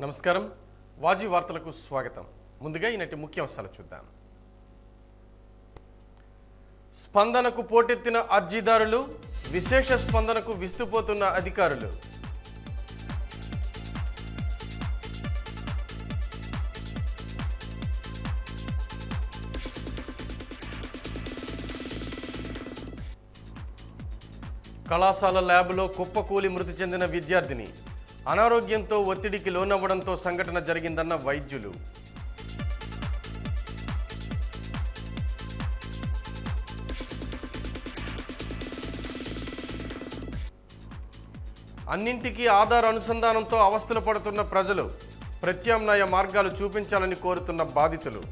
నమస్కారం. వాజీ వార్తలకు స్వాగతం. ముందుగా ఈనాటి ముఖ్యాంశాలు చూద్దాం. స్పందనకు పోటెత్తిన అర్జీదారులు విశేష స్పందనకు విస్తుపోతున్న అధికారులు. కళాశాల ల్యాబ్లో కుప్పకూలి మృతి చెందిన విద్యార్థిని. అనారోగ్యంతో ఒత్తిడికి లోనవ్వడంతో సంఘటన జరిగిందన్న వైద్యులు. అన్నింటికీ ఆధార్ అనుసంధానంతో అవస్థలు పడుతున్న ప్రజలు ప్రత్యామ్నాయ మార్గాలు చూపించాలని కోరుతున్న బాధితులు.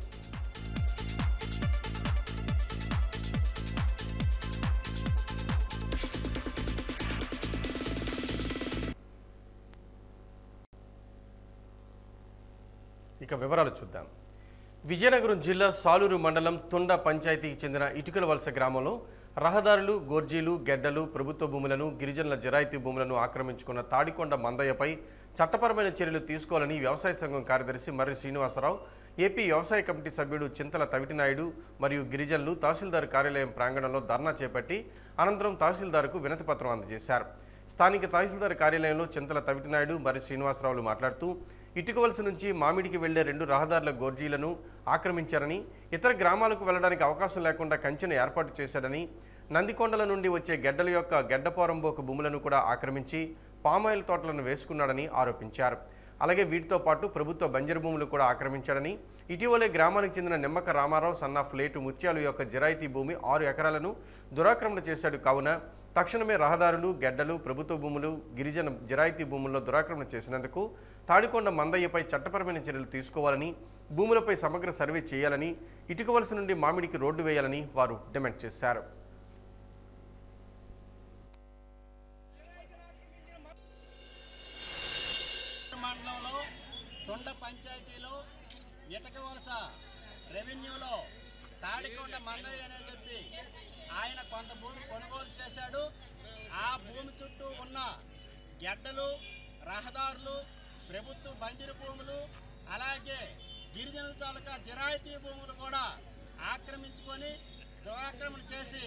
ఇక వివరాలు చూద్దాం. విజయనగరం జిల్లా సాలూరు మండలం తుండ పంచాయతీకి చెందిన ఇటుకల వలస గ్రామంలో రహదారులు గోర్జీలు గెడ్డలు ప్రభుత్వ భూములను గిరిజనుల జరాయితీ భూములను ఆక్రమించుకున్న తాడికొండ మందయ్యపై చట్టపరమైన చర్యలు తీసుకోవాలని వ్యవసాయ సంఘం కార్యదర్శి మర్రి శ్రీనివాసరావు ఏపీ వ్యవసాయ కమిటీ సభ్యుడు చింతల తవిటినాయుడు మరియు గిరిజనులు తహసీల్దార్ కార్యాలయం ప్రాంగణంలో ధర్నా చేపట్టి అనంతరం తహసీల్దార్కు వినతిపత్రం అందజేశారు. స్థానిక తహసీల్దార్ కార్యాలయంలో చింతల తవిటినాయుడు మరి శ్రీనివాసరావులు మాట్లాడుతూ ఇటుకవలస నుంచి మామిడికి వెళ్ళే రెండు రహదారుల గోర్జీలను ఆక్రమించారని ఇతర గ్రామాలకు వెళ్ళడానికి అవకాశం లేకుండా కంచెను ఏర్పాటు చేశారని నందికొండల నుండి వచ్చే గెడ్డల యొక్క గెడ్డపోరంబోకు భూములను కూడా ఆక్రమించి పామాయిల్ తోటలను వేసుకున్నాడని ఆరోపించారు. అలాగే వీటితో పాటు ప్రభుత్వ బంజరు భూములు కూడా ఆక్రమించాడని. ఇటీవలే గ్రామానికి చెందిన నిమ్మక రామారావు సన్నాఫ్ లేటు ముత్యాలు యొక్క జిరాయితీ భూమి ఆరు ఎకరాలను దురాక్రమణ చేశాడు కావున తక్షణమే రహదారులు గెడ్డలు ప్రభుత్వ భూములు గిరిజన జిరాయితీ భూముల్లో దురాక్రమణ చేసినందుకు తాడికొండ మందయ్యపై చట్టపరమైన చర్యలు తీసుకోవాలని భూములపై సమగ్ర సర్వే చేయాలని ఇటుకవలస నుండి మామిడికి రోడ్డు వేయాలని వారు డిమాండ్ చేశారు. మండలంలో తొండ పంచాయతీలో ఇటక వలస రెవెన్యూలో తాడికొండ మందయ్య అనే చెప్పి ఆయన కొంత భూమి కొనుగోలు చేశాడు. ఆ భూమి చుట్టూ ఉన్న గెడ్డలు రహదారులు ప్రభుత్వ బంజరు భూములు అలాగే గిరిజనుల తాలూకా జిరాయితీ భూములు కూడా ఆక్రమించుకొని దురాక్రమణ చేసి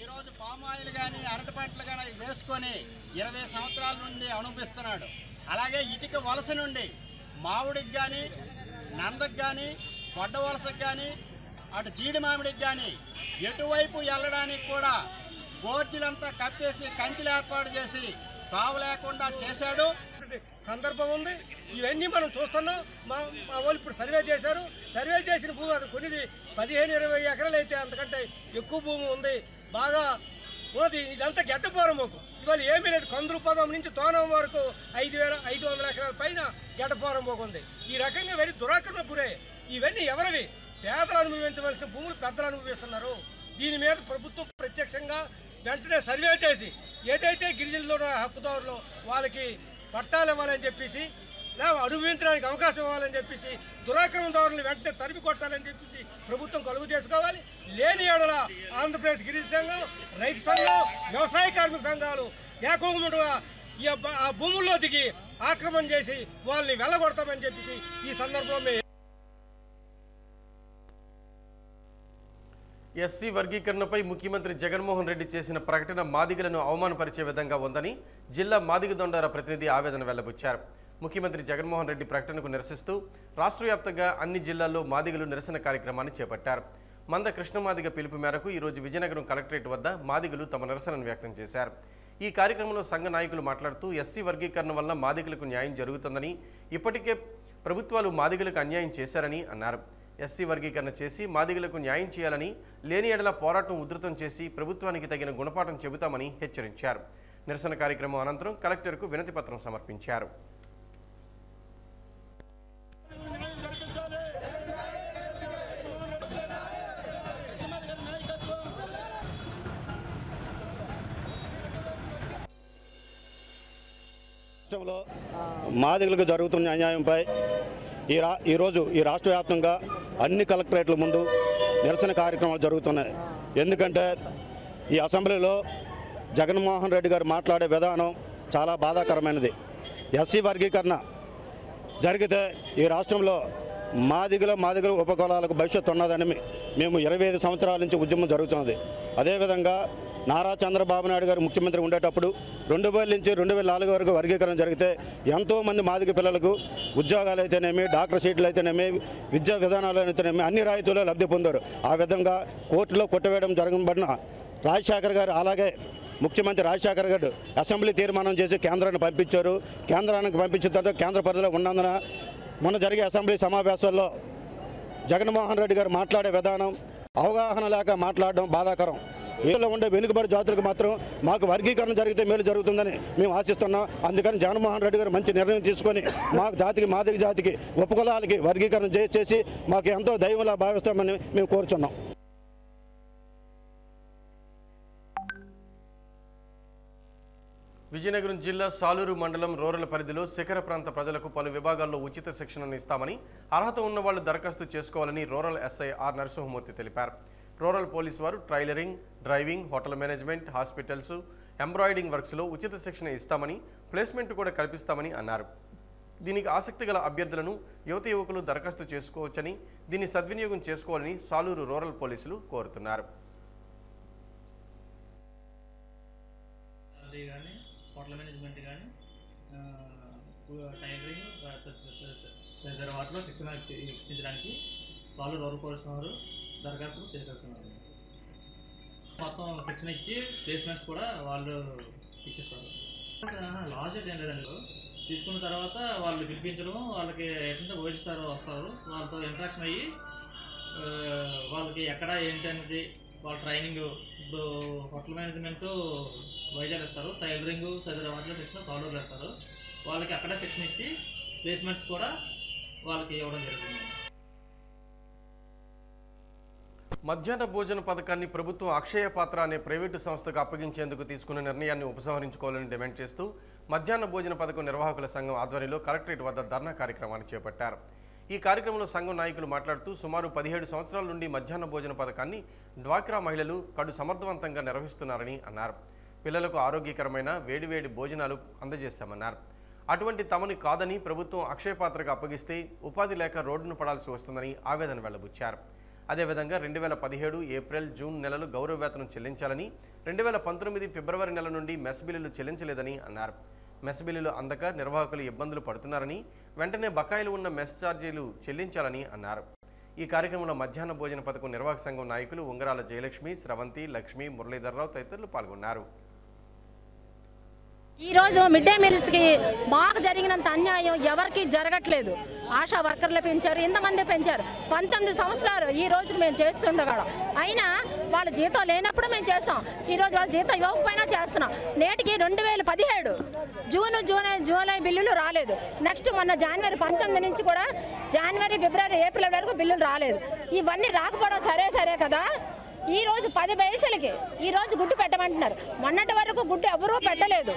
ఈరోజు పామాయిల్ కానీ అరటి పంటలు కానీ వేసుకొని ఇరవై సంవత్సరాల నుండి అనుభవిస్తున్నాడు. అలాగే ఇటుక వలస నుండి మామిడికి కానీ నందకు కానీ గొడ్డ వలసకు కానీ అటు జీడి మామిడికి కానీ ఎటువైపు వెళ్ళడానికి కూడా గోర్జీలంతా కప్పేసి కంచెలు ఏర్పాటు చేసి తావు లేకుండా చేశాడు. సందర్భం ఉంది. ఇవన్నీ మనం చూస్తున్నాం. మా మా వాళ్ళు ఇప్పుడు సర్వే చేశారు. సర్వే చేసిన భూమి అది కొన్నిది పదిహేను ఇరవై ఎకరాలు అయితే అంతకంటే ఎక్కువ భూమి ఉంది. బాగా ఉన్నది ఇదంతా మాకు. ఇవాళ ఏమీ లేదు. కందులు పదం నుంచి తోనం వరకు ఐదు వేల ఐదు వందల ఎకరాల పైన గడపారం పోకుంది. ఈ రకంగా వెరీ దురాక్రమణ గురే. ఇవన్నీ ఎవరివి? పేదలు అనుభవించవలసిన భూములు పెద్దలు అనుభవిస్తున్నారు. దీని మీద ప్రభుత్వం ప్రత్యక్షంగా వెంటనే సర్వే చేసి ఏదైతే గిరిజనులు హక్కుదారులు వాళ్ళకి పట్టాలు ఇవ్వాలని చెప్పేసి అనుభవించడానికి అవకాశం ఇవ్వాలని చెప్పేసి దురాక్రమదారులను వెంటనే తరిమి కొట్టాలని చెప్పేసి ప్రభుత్వం కలుగు చేసుకోవాలి. లేని ఏడల ఆంధ్రప్రదేశ్ గిరిజన సంఘం రైతు సంఘం వ్యవసాయ కార్మిక సంఘాలు ఏకోముడుగా ఈ ఆ భూముల్లో దిగి ఆక్రమణ చేసి వాళ్ళని వెళ్ళగొడతామని చెప్పేసి ఈ సందర్భంలో ఎస్సీ వర్గీకరణపై ముఖ్యమంత్రి జగన్మోహన్ రెడ్డి చేసిన ప్రకటన మాదిగలను అవమానపరిచే విధంగా ఉందని జిల్లా మాదిగ దొండార ప్రతినిధి ఆవేదన వెల్లబుచ్చారు. ముఖ్యమంత్రి జగన్మోహన్ రెడ్డి ప్రకటనకు నిరసిస్తూ రాష్ట్ర వ్యాప్తంగా అన్ని జిల్లాల్లో మాదిగలు నిరసన కార్యక్రమాన్ని చేపట్టారు. మంద కృష్ణమాదిగ పిలుపు మేరకు ఈరోజు విజయనగరం కలెక్టరేట్ వద్ద మాదిగలు తమ నిరసనను వ్యక్తం చేశారు. ఈ కార్యక్రమంలో సంఘ నాయకులు మాట్లాడుతూ ఎస్సీ వర్గీకరణ వల్ల మాదిగలకు న్యాయం జరుగుతుందని ఇప్పటికే ప్రభుత్వాలు మాదిగలకు అన్యాయం చేశారని అన్నారు. ఎస్సీ వర్గీకరణ చేసి మాదిగలకు న్యాయం చేయాలని లేని ఎడల పోరాటం ఉధృతం చేసి ప్రభుత్వానికి తగిన గుణపాఠం చెబుతామని హెచ్చరించారు. నిరసన కార్యక్రమం అనంతరం కలెక్టర్కు వినతిపత్రం సమర్పించారు. న్యాయం జరిపించాలి. రాష్ట్రంలో మాదిగలకు జరుగుతున్న అన్యాయంపై ఈ రా ఈరోజు ఈ రాష్ట్ర వ్యాప్తంగా అన్ని కలెక్టరేట్ల ముందు నిరసన కార్యక్రమాలు జరుగుతున్నాయి. ఎందుకంటే ఈ అసెంబ్లీలో జగన్మోహన్ రెడ్డి గారు మాట్లాడే విధానం చాలా బాధాకరమైనది. ఎస్సీ వర్గీకరణ జరిగితే ఈ రాష్ట్రంలో మాదిగల మాదిగల ఉపకులాలకు భవిష్యత్తు ఉన్నదని మేము ఇరవై ఐదు సంవత్సరాల నుంచి ఉద్యమం జరుగుతున్నది. అదేవిధంగా నారా చంద్రబాబు నాయుడు గారు ముఖ్యమంత్రి ఉండేటప్పుడు రెండు వేల నుంచి రెండు వేల నాలుగు వరకు వర్గీకరణ జరిగితే ఎంతోమంది మాదిగ పిల్లలకు ఉద్యోగాలు అయితేనేమి డాక్టర్ సీట్లు అయితేనేమి విద్యా విధానాలు అయితేనేమి అన్ని రాయితీలో లబ్ధి పొందారు. ఆ విధంగా కోర్టులో కొట్టవేయడం జరగబడిన రాజశేఖర్ గారు అలాగే ముఖ్యమంత్రి రాజశేఖర్ గారు అసెంబ్లీ తీర్మానం చేసి కేంద్రాన్ని పంపించారు. కేంద్రానికి పంపించిన తర్వాత కేంద్ర పరిధిలో ఉన్నందున మొన్న జరిగే అసెంబ్లీ సమావేశాల్లో జగన్మోహన్ రెడ్డి గారు మాట్లాడే విధానం అవగాహన లేక మాట్లాడడం బాధాకరం. వీళ్ళలో ఉండే వెనుకబడి జాతులకు మాత్రం మాకు వర్గీకరణ జరిగితే మేలు జరుగుతుందని మేము ఆశిస్తున్నాం. అందుకని జగన్మోహన్ రెడ్డి గారు మంచి నిర్ణయం తీసుకొని మాకు జాతికి మాదిక జాతికి ఉపకులాలకి వర్గీకరణ చేసి మాకు ఎంతో దైవంలా భావిస్తామని మేము కోరుచున్నాం. విజయనగరం జిల్లా సాలూరు మండలం రూరల్ పరిధిలో శిఖర ప్రాంత ప్రజలకు పలు విభాగాల్లో ఉచిత శిక్షణను ఇస్తామని అర్హత ఉన్న వాళ్ళు దరఖాస్తు చేసుకోవాలని రూరల్ ఎస్ఐ ఆర్ నరసింహమూర్తి తెలిపారు. రూరల్ పోలీసు వారు tailoring driving hotel management hospitals embroidering వర్క్స్లో ఉచిత శిక్షణ ఇస్తామని ప్లేస్మెంట్ కూడా కల్పిస్తామని అన్నారు. దీనికి ఆసక్తి గల అభ్యర్థులను యువత యువకులు దరఖాస్తు చేసుకోవచ్చని దీన్ని సద్వినియోగం చేసుకోవాలని సాలూరు రూరల్ పోలీసులు కోరుతున్నారు. అది హోటల్ మేనేజ్మెంట్ కానీ టైలరింగ్ త- తదితర వాటిలో శిక్షణ ఇప్పించడానికి సాలు రూరల్ వారు దరఖాస్తులు స్వీకరిస్తున్నారు మొత్తం శిక్షణ ఇచ్చి ప్లేస్మెంట్స్ కూడా వాళ్ళు ఇప్పిస్తారు. లాస్ట్ డేట్ ఏం లేదండి. తీసుకున్న తర్వాత వాళ్ళు పిలిపించడం వాళ్ళకి ఏంటంటే ఓజీ సార్ వస్తారు. వాళ్ళతో ఇంట్రాక్షన్ అయ్యి వాళ్ళకి ఎక్కడ ఏంటి అనేది వాళ్ళ ట్రైనింగ్ ఇప్పుడు హోటల్ మేనేజ్మెంట్ వైజాగ్ ఇస్తారు టైలరింగ్ తదితర వాటిలో శిక్షణ సాల్వ్ చేస్తారు వాళ్ళకి అక్కడే శిక్షణ ఇచ్చి ప్లేస్మెంట్స్ కూడా వాళ్ళకి ఇవ్వడం జరుగుతుంది. మధ్యాహ్న భోజన పథకాన్ని ప్రభుత్వం అక్షయ పాత్ర అనే ప్రైవేటు సంస్థకు అప్పగించేందుకు తీసుకున్న నిర్ణయాన్ని ఉపసంహరించుకోవాలని డిమాండ్ చేస్తూ మధ్యాహ్న భోజన పథకం నిర్వాహకుల సంఘం ఆధ్వర్యంలో కలెక్టరేట్ వద్ద ధర్నా కార్యక్రమాన్ని చేపట్టారు. ఈ కార్యక్రమంలో సంఘం నాయకులు మాట్లాడుతూ సుమారు పదిహేడు సంవత్సరాల నుండి మధ్యాహ్న భోజన పథకాన్ని డ్వాక్రా మహిళలు కడు సమర్థవంతంగా నిర్వహిస్తున్నారని అన్నారు. పిల్లలకు ఆరోగ్యకరమైన వేడివేడి భోజనాలు అందజేశామన్నారు. అటువంటి తమని కాదని ప్రభుత్వం అక్షయపాత్రగా అప్పగిస్తే ఉపాధి లేక రోడ్డును పడాల్సి వస్తుందని ఆవేదన వెళ్ళబుచ్చారు. అదేవిధంగా రెండు వేల పదిహేడు ఏప్రిల్ జూన్ నెలలు గౌరవ వేతనం చెల్లించాలని రెండు వేల పంతొమ్మిది ఫిబ్రవరి నెల నుండి మెస్ బిల్లులు చెల్లించలేదని అన్నారు. మెస్ బిల్లులు అందక నిర్వాహకులు ఇబ్బందులు పడుతున్నారని వెంటనే బకాయిలు ఉన్న మెస్ ఛార్జీలు చెల్లించాలని అన్నారు. ఈ కార్యక్రమంలో మధ్యాహ్న భోజన పథకం నిర్వాహక సంఘం నాయకులు ఉంగరాల జయలక్ష్మి స్రవంతి లక్ష్మి మురళీధర్రావు తదితరులు పాల్గొన్నారు. ఈరోజు మిడ్ డే మీల్స్కి మాకు జరిగినంత అన్యాయం ఎవరికి జరగట్లేదు. ఆశా వర్కర్లు పెంచారు ఇంతమంది పెంచారు. పంతొమ్మిది సంవత్సరాలు ఈ రోజుకి మేము చేస్తుండగా అయినా వాళ్ళ జీతం లేనప్పుడు మేము చేస్తాం. ఈరోజు వాళ్ళ జీతం ఇవ్వకపోయినా చేస్తున్నాం. నేటికి రెండు వేల పదిహేడు జూన్ జూలై జూలై బిల్లులు రాలేదు. నెక్స్ట్ మొన్న జనవరి పంతొమ్మిది నుంచి కూడా జనవరి ఫిబ్రవరి ఏప్రిల్ వరకు బిల్లులు రాలేదు. ఇవన్నీ రాకపోవడం సరే సరే కదా? ఈ రోజు పది పైసలకి ఈ రోజు గుడ్డు పెట్టమంటున్నారు. మొన్నటి వరకు గుడ్డు ఎవరూ పెట్టలేదు.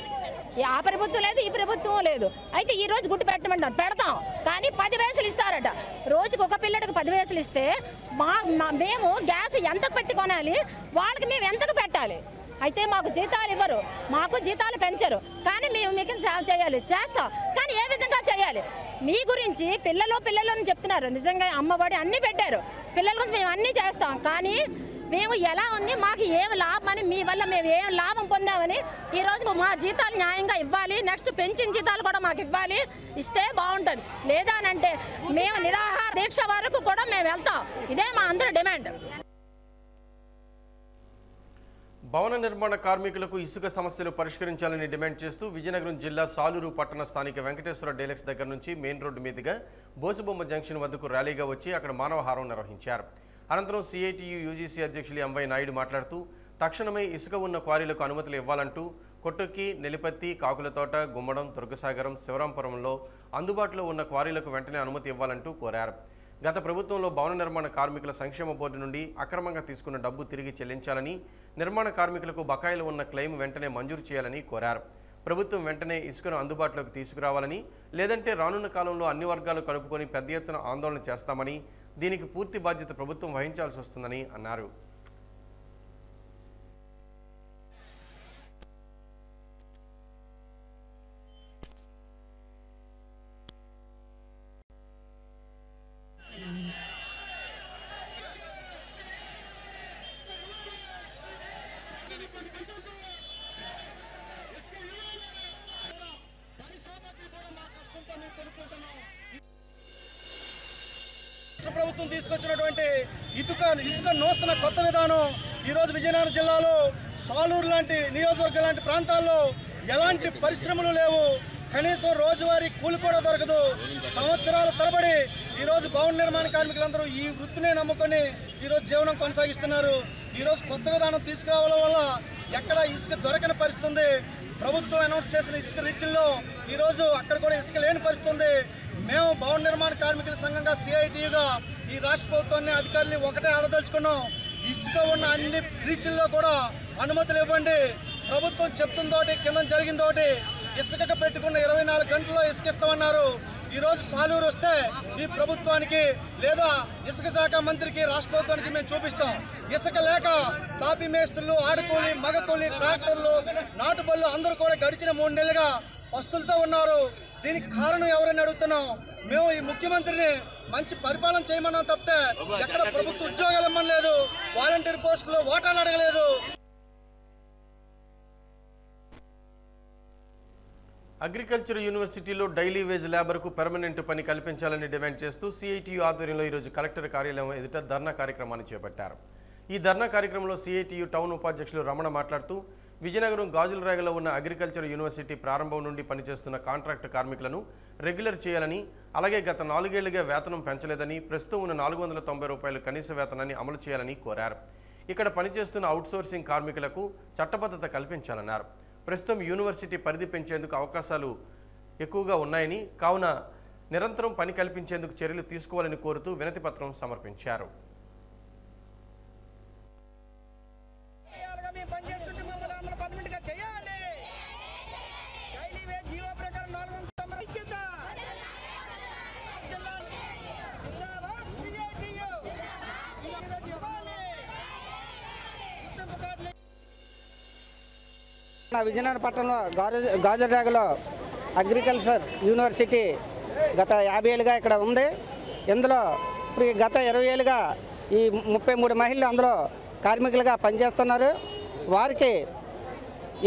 ఆ ప్రభుత్వం లేదు ఈ ప్రభుత్వం లేదు. అయితే ఈ రోజు గుడ్డు పెట్టమంటారు పెడతాం. కానీ పది వయసులు ఇస్తారట. రోజుకి ఒక పిల్లడికి పది వయసులు ఇస్తే మా మా- మేము గ్యాస్ ఎంతకు పెట్టి కొనాలి? వాళ్ళకి మేము ఎంతకు పెట్టాలి? అయితే మాకు జీతాలు ఇవ్వరు. మాకు జీతాలు పెంచరు. కానీ మేము మీకు సేవ చేయాలి. చేస్తాం. కానీ ఏ విధంగా చేయాలి? మీ గురించి పిల్లలు పిల్లలు అని చెప్తున్నారు. నిజంగా అమ్మఒడి అన్నీ పెట్టారు. పిల్లల గురించి మేము అన్నీ చేస్తాం. కానీ మేము ఎలా ఉంది? మాకు ఏం లాభం అని మీ వల్ల మేము ఏం లాభం పొందామని ఈ మా జీతాలు న్యాయంగా ఇవ్వాలి. నెక్స్ట్ పెంచిన జీతాలు కూడా మాకు ఇవ్వాలి. ఇస్తే బాగుంటుంది. లేదా అని అంటే మేము నిరాహార దీక్ష వరకు కూడా మేము వెళ్తాం. ఇదే మా అందరి డిమాండ్. భవన నిర్మాణ కార్మికులకు ఇసుక సమస్యలు పరిష్కరించాలని డిమాండ్ చేస్తూ విజయనగరం జిల్లా సాలూరు పట్టణ స్థానిక వెంకటేశ్వర డీలెక్స్ దగ్గర నుంచి మెయిన్ రోడ్డు మీదుగా బోసుబొమ్మ జంక్షన్ వద్దకు ర్యాలీగా వచ్చి అక్కడ మానవహారం నిర్వహించారు. అనంతరం సిఐటియు యూజీసీ అధ్యక్షులు ఎంవై నాయుడు మాట్లాడుతూ తక్షణమే ఇసుక ఉన్న క్వారీలకు అనుమతులు ఇవ్వాలంటూ కొట్టుక్కి నెలిపత్తి కాకులతోట గుమ్మడం దుర్గసాగరం శివరాంపురంలో అందుబాటులో ఉన్న క్వారీలకు వెంటనే అనుమతి ఇవ్వాలంటూ కోరారు. గత ప్రభుత్వంలో భవన నిర్మాణ కార్మికుల సంక్షేమ బోర్డు నుండి అక్రమంగా తీసుకున్న డబ్బు తిరిగి చెల్లించాలని నిర్మాణ కార్మికులకు బకాయిలు ఉన్న క్లెయిమ్ వెంటనే మంజూరు చేయాలని కోరారు. ప్రభుత్వం వెంటనే ఇసుకను అందుబాటులోకి తీసుకురావాలని లేదంటే రానున్న కాలంలో అన్ని వర్గాలు కలుపుకొని పెద్ద ఎత్తున ఆందోళన చేస్తామని దీనికి పూర్తి బాధ్యత ప్రభుత్వం వహించాల్సి వస్తుందని అన్నారు. భవన నిర్మాణ కార్మికులందరూ ఈ వృత్తినే నమ్ముకొని ఈరోజు జీవనం కొనసాగిస్తున్నారు. ఈరోజు కొత్త విధానం తీసుకురావడం వల్ల ఎక్కడ ఇసుక దొరకని పరిస్థితుంది. ప్రభుత్వం అనౌన్స్ చేసిన ఇసుక రీచ్ల్లో ఈరోజు అక్కడ కూడా ఇసుక లేని పరిస్థితుంది. మేము భవన నిర్మాణ కార్మికుల సంఘంగా సిఐటియుగా ఈ రాష్ట్ర ప్రభుత్వాన్ని అధికారులు ఒకటే ఆడదలుచుకున్నాం. ఇసుక ఉన్న అన్ని రీచ్ల్లో కూడా అనుమతులు ఇవ్వండి. ప్రభుత్వం చెప్తుందోటి కింద జరిగిందోటి ఇసుకకు పెట్టుకున్న ఇరవై నాలుగు గంటల్లో ఇసుక ఈరోజు సాలూరు వస్తే ఈ ప్రభుత్వానికి లేదా ఇసుక శాఖ మంత్రికి రాష్ట్ర ప్రభుత్వానికి మేము చూపిస్తాం. ఇసుక లేక తాపి మేస్తులు ఆడుకూలి మగకూలి ట్రాక్టర్లు నాటుబళ్ళు అందరూ కూడా గడిచిన మూడు నెలలుగా వస్తులతో ఉన్నారు. దీనికి కారణం ఎవరని అడుగుతున్నాం? మేము ఈ ముఖ్యమంత్రిని మంచి పరిపాలన చేయమన్నాం తప్పితే ఎక్కడ ప్రభుత్వ ఉద్యోగాలు ఇమ్మనలేదు. వాలంటీర్ పోస్టులు ఓటాలు అడగలేదు. అగ్రికల్చర్ యూనివర్సిటీలో డైలీ వేజ్ లేబర్కు పెర్మనెంట్ పని కల్పించాలని డిమాండ్ చేస్తూ సిఐటియు ఆధ్వర్యంలో ఈరోజు కలెక్టర్ కార్యాలయం ఎదుట ధర్నా కార్యక్రమాన్ని చేపట్టారు. ఈ ధర్నా కార్యక్రమంలో సిఐటియు టౌన్ ఉపాధ్యక్షులు రమణ మాట్లాడుతూ విజయనగరం గాజులరేగలో ఉన్న అగ్రికల్చర్ యూనివర్సిటీ ప్రారంభం నుండి పనిచేస్తున్న కాంట్రాక్ట్ కార్మికులను రెగ్యులర్ చేయాలని అలాగే గత నాలుగేళ్ళుగా వేతనం పెంచలేదని ప్రస్తుతం ఉన్న నాలుగు వందల తొంభై రూపాయల కనీస వేతనాన్ని అమలు చేయాలని కోరారు. ఇక్కడ పనిచేస్తున్న అవుట్సోర్సింగ్ కార్మికులకు చట్టబద్ధత కల్పించాలన్నారు. ప్రస్తుతం యూనివర్సిటీ పరిధి పెంచేందుకు అవకాశాలు ఎక్కువగా ఉన్నాయని కావున నిరంతరం పని కల్పించేందుకు చర్యలు తీసుకోవాలని కోరుతూ వినతి పత్రం సమర్పించారు. చేయాలిగా విజయనగరం పట్టణంలో గాజు గాజురేగలో అగ్రికల్చర్ యూనివర్సిటీ గత యాభై ఏళ్ళుగా ఇక్కడ ఉంది. ఇందులో ఇప్పుడు గత ఇరవై ఏళ్ళుగా ఈ ముప్పై మూడు మహిళలు అందులో కార్మికులుగా పనిచేస్తున్నారు. వారికి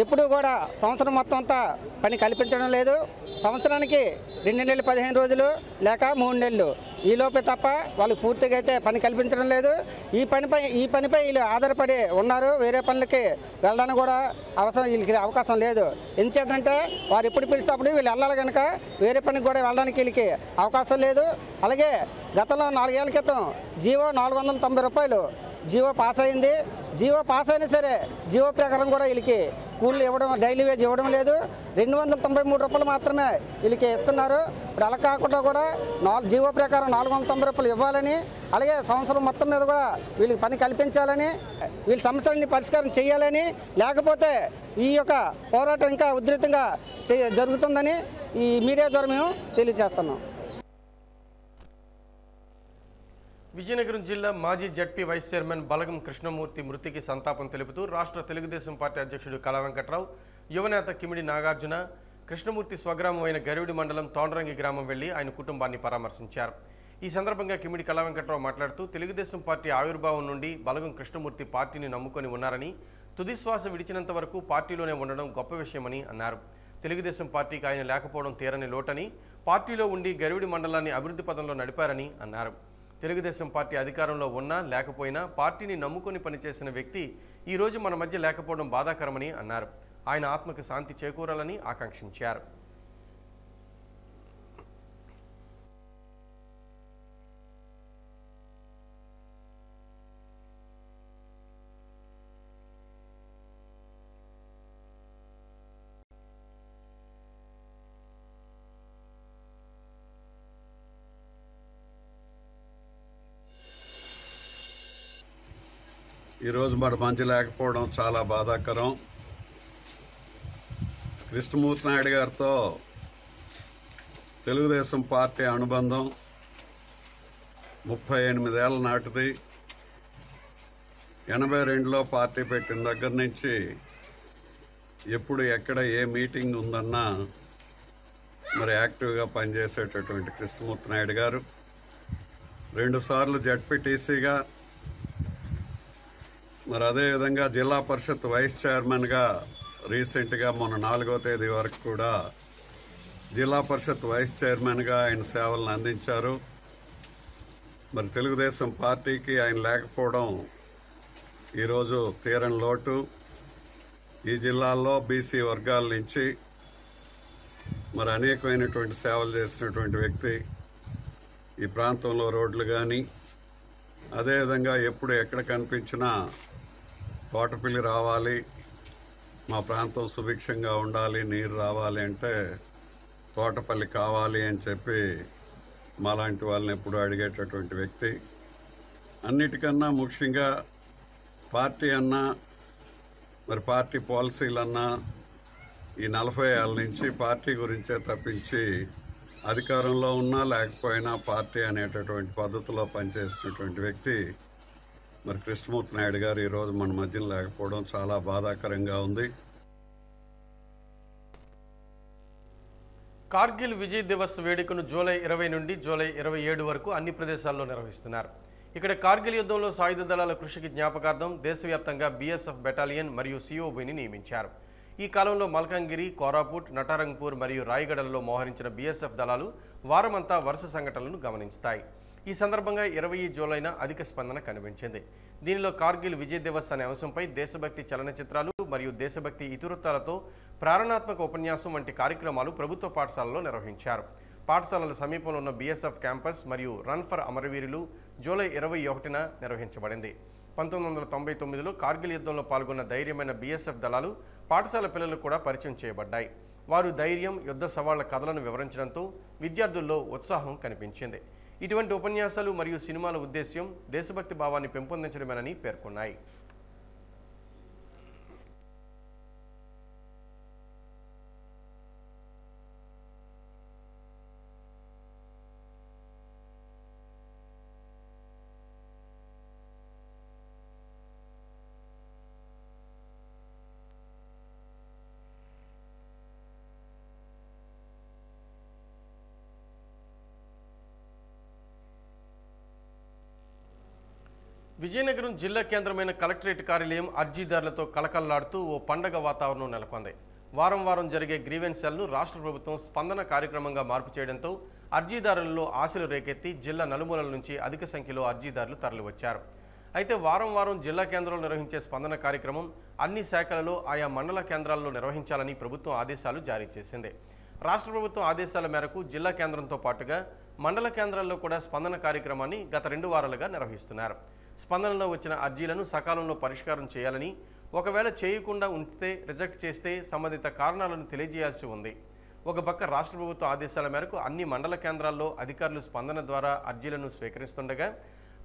ఎప్పుడూ కూడా సంవత్సరం మొత్తం అంతా పని కల్పించడం లేదు. సంవత్సరానికి రెండు నెలలు పదిహేను రోజులు లేక మూడు నెలలు. ఈ లోపే తప్ప వాళ్ళకి పూర్తిగా అయితే పని కల్పించడం లేదు. ఈ పనిపై ఈ పనిపై వీళ్ళు ఆధారపడి ఉన్నారు. వేరే పనులకి వెళ్ళడానికి కూడా అవసరం వీళ్ళకి అవకాశం లేదు. ఎందుచేతంటే వారు ఎప్పుడు పిలిస్తే అప్పుడు వీళ్ళు వెళ్ళాలి కనుక వేరే పనికి కూడా వెళ్ళడానికి వీళ్ళకి అవకాశం లేదు. అలాగే గతంలో నాలుగేళ్ళ క్రితం జీవో నాలుగు వందల తొంభై రూపాయలు జీవో పాస్ అయింది. జీవో పాస్ అయినా సరే జీవో ప్రకారం కూడా వీళ్ళకి కూలీలు ఇవ్వడం డైలీ వేజ్ ఇవ్వడం లేదు. రెండు వందల తొంభై మూడు రూపాయలు మాత్రమే వీళ్ళకి ఇస్తున్నారు. ఇప్పుడు అలా కాకుండా కూడా నాలుగు జీవో ప్రకారం నాలుగు వందల తొంభై రూపాయలు ఇవ్వాలని అలాగే సంవత్సరం మొత్తం మీద కూడా వీళ్ళకి పని కల్పించాలని వీళ్ళ సమస్యలని పరిష్కారం చేయాలని లేకపోతే ఈ యొక్క పోరాటం ఇంకా ఉధృతంగా చే జరుగుతుందని ఈ మీడియా ద్వారా మేము తెలియజేస్తున్నాం. విజయనగరం జిల్లా మాజీ ZP vice chairman Balagam Krishnamurthy మృతికి సంతాపం తెలుపుతూ రాష్ట్ర తెలుగుదేశం పార్టీ అధ్యక్షుడు కళా వెంకట్రావు యువనేత కిమిడి నాగార్జున కృష్ణమూర్తి స్వగ్రామం అయిన గరివిడి మండలం తోండరంగి గ్రామం వెళ్ళి ఆయన కుటుంబాన్ని పరామర్శించారు. ఈ సందర్భంగా కిమిడి కళా వెంకట్రావు మాట్లాడుతూ తెలుగుదేశం పార్టీ ఆవిర్భావం నుండి బలగం కృష్ణమూర్తి పార్టీని నమ్ముకొని ఉన్నారని తుదిశ్వాస విడిచినంత వరకు పార్టీలోనే ఉండడం గొప్ప విషయమని అన్నారు. తెలుగుదేశం పార్టీకి ఆయన లేకపోవడం తీరని లోటని పార్టీలో ఉండి గరివిడి మండలాన్ని అభివృద్ధి పదంలో నడిపారని అన్నారు. తెలుగుదేశం పార్టీ అధికారంలో ఉన్నా లేకపోయినా పార్టీని నమ్ముకొని పనిచేసిన వ్యక్తి ఈ రోజు మన మధ్య లేకపోవడం బాధాకరమని అన్నారు. ఆయన ఆత్మకు శాంతి చేకూరాలని ఆకాంక్షించారు. ఈరోజు మరి మంచి లేకపోవడం చాలా బాధాకరం. కృష్ణమూర్తి నాయుడు గారితో తెలుగుదేశం పార్టీ అనుబంధం ముప్పై ఎనిమిదేళ్ళ నాటిది. ఎనభై రెండులో పార్టీ పెట్టిన దగ్గర నుంచి ఎప్పుడు ఎక్కడ ఏ మీటింగ్ ఉందన్నా మరి యాక్టివ్గా పనిచేసేటటువంటి కృష్ణమూర్తి నాయుడు గారు రెండుసార్లు జడ్పీటీసీగా మరి అదేవిధంగా జిల్లా పరిషత్ వైస్ చైర్మన్గా రీసెంట్గా మొన్న నాలుగో తేదీ వరకు కూడా జిల్లా పరిషత్ వైస్ చైర్మన్గా ఆయన సేవలను అందించారు. మరి తెలుగుదేశం పార్టీకి ఆయన లేకపోవడం ఈరోజు తీరని లోటు. ఈ జిల్లాల్లో బీసీ వర్గాల నుంచి మరి అనేకమైనటువంటి సేవలు చేసినటువంటి వ్యక్తి ఈ ప్రాంతంలో రోడ్లు కానీ అదేవిధంగా ఎప్పుడు ఎక్కడ కనిపించినా కోటపల్లి రావాలి మా ప్రాంతం సుభిక్షంగా ఉండాలి నీరు రావాలి అంటే తోటపల్లి కావాలి అని చెప్పి మాలాంటి వాళ్ళని ఎప్పుడు అడిగేటటువంటి వ్యక్తి. అన్నిటికన్నా ముఖ్యంగా పార్టీ అన్నా మరి పార్టీ పాలసీలన్నా ఈ నలభై ఏళ్ళ నుంచి పార్టీ గురించే తప్పించి అధికారంలో ఉన్నా లేకపోయినా పార్టీ అనేటటువంటి పద్ధతిలో పనిచేసినటువంటి వ్యక్తి మరి కృష్ణమూర్తి నాయుడు గారు ఈరోజు మన మధ్యన లేకపోవడం చాలా బాధాకరంగా ఉంది. కార్గిల్ విజయ్ దివస్ వేడుకను జూలై ఇరవై నుండి జూలై ఇరవై ఏడు వరకు అన్ని ప్రదేశాల్లో నిర్వహిస్తున్నారు. ఇక్కడ కార్గిల్ యుద్ధంలో సాయుధ దళాల కృషికి జ్ఞాపకార్థం దేశవ్యాప్తంగా బీఎస్ఎఫ్ బెటాలియన్ మరియు సిఓబిని నియమించారు. ఈ కాలంలో మల్కంగిరి కోరాపుట్ నటారంగ్పూర్ మరియు రాయగడలలో మోహరించిన బీఎస్ఎఫ్ దళాలు వారమంతా వరుస సంఘటనలను గమనిస్తాయి ఈ సందర్భంగా ఇరవై జూలైన అధిక స్పందన కనిపించింది. దీనిలో కార్గిల్ విజయ్ దివస్ అనే అంశంపై దేశభక్తి చలనచిత్రాలు మరియు దేశభక్తి ఇతివృత్తాలతో ప్రారణాత్మక ఉపన్యాసం వంటి కార్యక్రమాలు ప్రభుత్వ పాఠశాలలో నిర్వహించారు. పాఠశాలల సమీపంలో ఉన్న బీఎస్ఎఫ్ క్యాంపస్ మరియు రన్ ఫర్ అమరవీరులు జూలై ఇరవై ఒకటిన నిర్వహించబడింది. పంతొమ్మిది వందల తొంభై తొమ్మిదిలో కార్గిల్ యుద్ధంలో పాల్గొన్న ధైర్యమైన బీఎస్ఎఫ్ దళాలు పాఠశాల పిల్లలకు కూడా పరిచయం చేయబడ్డాయి. వారు ధైర్యం యుద్ధ సవాళ్ళ కథలను వివరించడంతో విద్యార్థుల్లో ఉత్సాహం కనిపించింది. ఇటువంటి ఉపన్యాసాలు మరియు సినిమాల ఉద్దేశ్యం దేశభక్తి భావాన్ని పెంపొందించడమేనని పేర్కొన్నాయి. విజయనగరం జిల్లా కేంద్రమైన కలెక్టరేట్ కార్యాలయం అర్జీదారులతో కలకల్లాడుతూ ఓ పండగ వాతావరణం నెలకొంది. వారం వారం జరిగే గ్రీవెన్సెల్ను రాష్ట్ర ప్రభుత్వం స్పందన కార్యక్రమంగా మార్పు చేయడంతో అర్జీదారులలో ఆశలు రేకెత్తి జిల్లా నలుమూలల నుంచి అధిక సంఖ్యలో అర్జీదారులు తరలివచ్చారు. అయితే వారం వారం జిల్లా కేంద్రంలో నిర్వహించే స్పందన కార్యక్రమం అన్ని శాఖలలో ఆయా మండల కేంద్రాల్లో నిర్వహించాలని ప్రభుత్వం ఆదేశాలు జారీ చేసింది. రాష్ట్ర ప్రభుత్వం ఆదేశాల మేరకు జిల్లా కేంద్రంతో పాటుగా మండల కేంద్రాల్లో కూడా స్పందన కార్యక్రమాన్ని గత రెండు వారాలుగా నిర్వహిస్తున్నారు. స్పందనలో వచ్చిన అర్జీలను సకాలంలో పరిష్కారం చేయాలని ఒకవేళ చేయకుండా ఉంచితే రిజెక్ట్ చేస్తే సంబంధిత కారణాలను తెలియజేయాల్సి ఉంది. ఒక పక్క రాష్ట్ర ప్రభుత్వ ఆదేశాల మేరకు అన్ని మండల కేంద్రాల్లో అధికారులు స్పందన ద్వారా అర్జీలను స్వీకరిస్తుండగా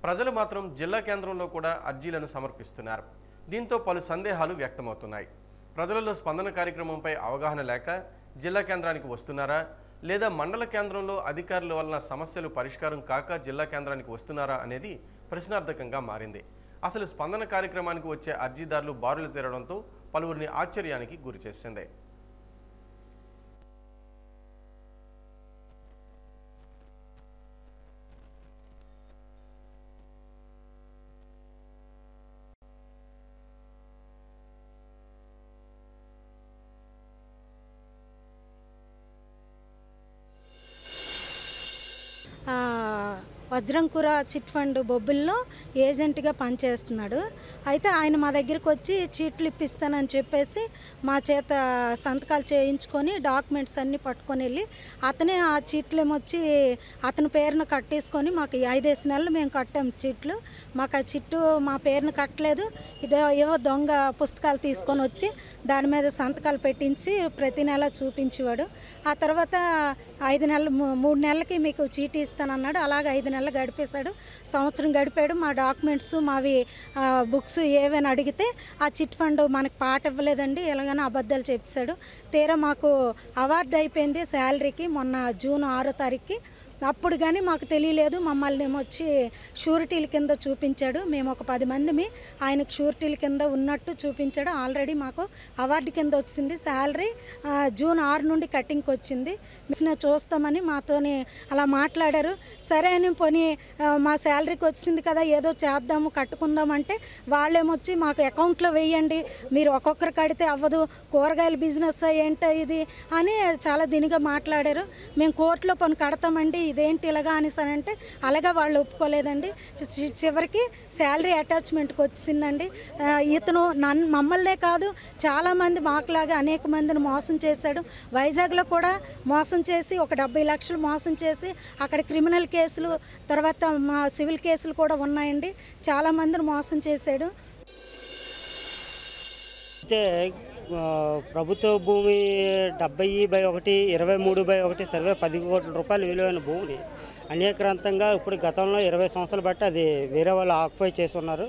ప్రజలు మాత్రం జిల్లా కేంద్రంలో కూడా అర్జీలను సమర్పిస్తున్నారు. దీంతో పలు సందేహాలు వ్యక్తమవుతున్నాయి. ప్రజలలో స్పందన కార్యక్రమంపై అవగాహన లేక జిల్లా కేంద్రానికి వస్తున్నారా? లేదా మండల కేంద్రంలో అధికారుల వలన సమస్యలు పరిష్కారం కాక జిల్లా కేంద్రానికి వస్తున్నారా అనేది ప్రశ్నార్థకంగా మారింది. అసలు స్పందన కార్యక్రమానికి వచ్చే అర్జీదారులు బారులు తీరడంతో పలువురిని ఆశ్చర్యానికి గురిచేసింది. వజ్రంకుర చిట్ ఫండ్ బొబ్బుల్లో ఏజెంట్గా పనిచేస్తున్నాడు. అయితే ఆయన మా దగ్గరికి వచ్చి చీట్లు ఇప్పిస్తానని చెప్పేసి మా చేత సంతకాలు చేయించుకొని డాక్యుమెంట్స్ అన్నీ పట్టుకొని వెళ్ళి అతనే ఆ చీట్లు ఏమొచ్చి అతని పేరున కట్టేసుకొని మాకు ఐదేసి నెలలు మేము కట్టాం చీట్లు. మాకు ఆ చిట్టు మా పేరును కట్టలేదు. ఇదో ఏవో దొంగ పుస్తకాలు తీసుకొని వచ్చి దాని మీద సంతకాలు పెట్టించి ప్రతి నెల చూపించేవాడు. ఆ తర్వాత ఐదు నెలలు మూడు నెలలకి మీకు చీటీ ఇస్తానన్నాడు. అలాగే ఐదు నెలలు గడిపేశాడు. సంవత్సరం గడిపాడు. మా డాక్యుమెంట్స్ మావి బుక్స్ ఏవైనా అడిగితే ఆ చిట్ ఫండ్ మనకు పాట ఇవ్వలేదండి. ఎలాగైనా అబద్ధాలు చెప్పాడు. తీరా మాకు అవార్డు అయిపోయింది శాలరీకి. మొన్న జూన్ ఆరో తారీఖుకి అప్పుడు కానీ మాకు తెలియలేదు. మమ్మల్ని ఏమో వచ్చి షూరిటీల కింద చూపించాడు. మేము ఒక పది మందిమి ఆయనకు షూరిటీల కింద ఉన్నట్టు చూపించాడు. ఆల్రెడీ మాకు అవార్డు కింద వచ్చింది. శాలరీ జూన్ ఆరు నుండి కటింగ్కి వచ్చింది. మిషన్ చూస్తామని మాతోని అలా మాట్లాడారు. సరే అని పోనీ మా శాలరీకి వచ్చింది కదా ఏదో చేద్దాము కట్టుకుందామంటే వాళ్ళేమొచ్చి మాకు అకౌంట్లో వేయండి. మీరు ఒక్కొక్కరు కడితే అవ్వదు. కూరగాయల బిజినెస్ ఏంటో ఇది అని చాలా దినిగా మాట్లాడారు. మేము కోర్టులో పని కడతామండి. ఇదేంటి ఇలాగా అనేసారంటే అలాగే అలాగా వాళ్ళు ఒప్పుకోలేదండి. చివరికి శాలరీ అటాచ్మెంట్కి వచ్చిందండి. ఇతను నన్ను మమ్మల్నే కాదు చాలామంది మాకులాగా అనేక మందిని మోసం చేశాడు. వైజాగ్లో కూడా మోసం చేసి ఒక డెబ్బై లక్షలు మోసం చేసి అక్కడ క్రిమినల్ కేసులు తర్వాత మా సివిల్ కేసులు కూడా ఉన్నాయండి. చాలామందిని మోసం చేశాడు. అయితే ప్రభుత్వ భూమి డెబ్బై బై ఒకటి ఇరవై మూడు బై ఒకటి సర్వే పది కోట్ల రూపాయలు విలువైన భూమిని అనేకరంతంగా ఇప్పుడు గతంలో ఇరవై సంవత్సరాలు బట్టి అది వేరే వాళ్ళు ఆక్యుపై చేసి ఉన్నారు.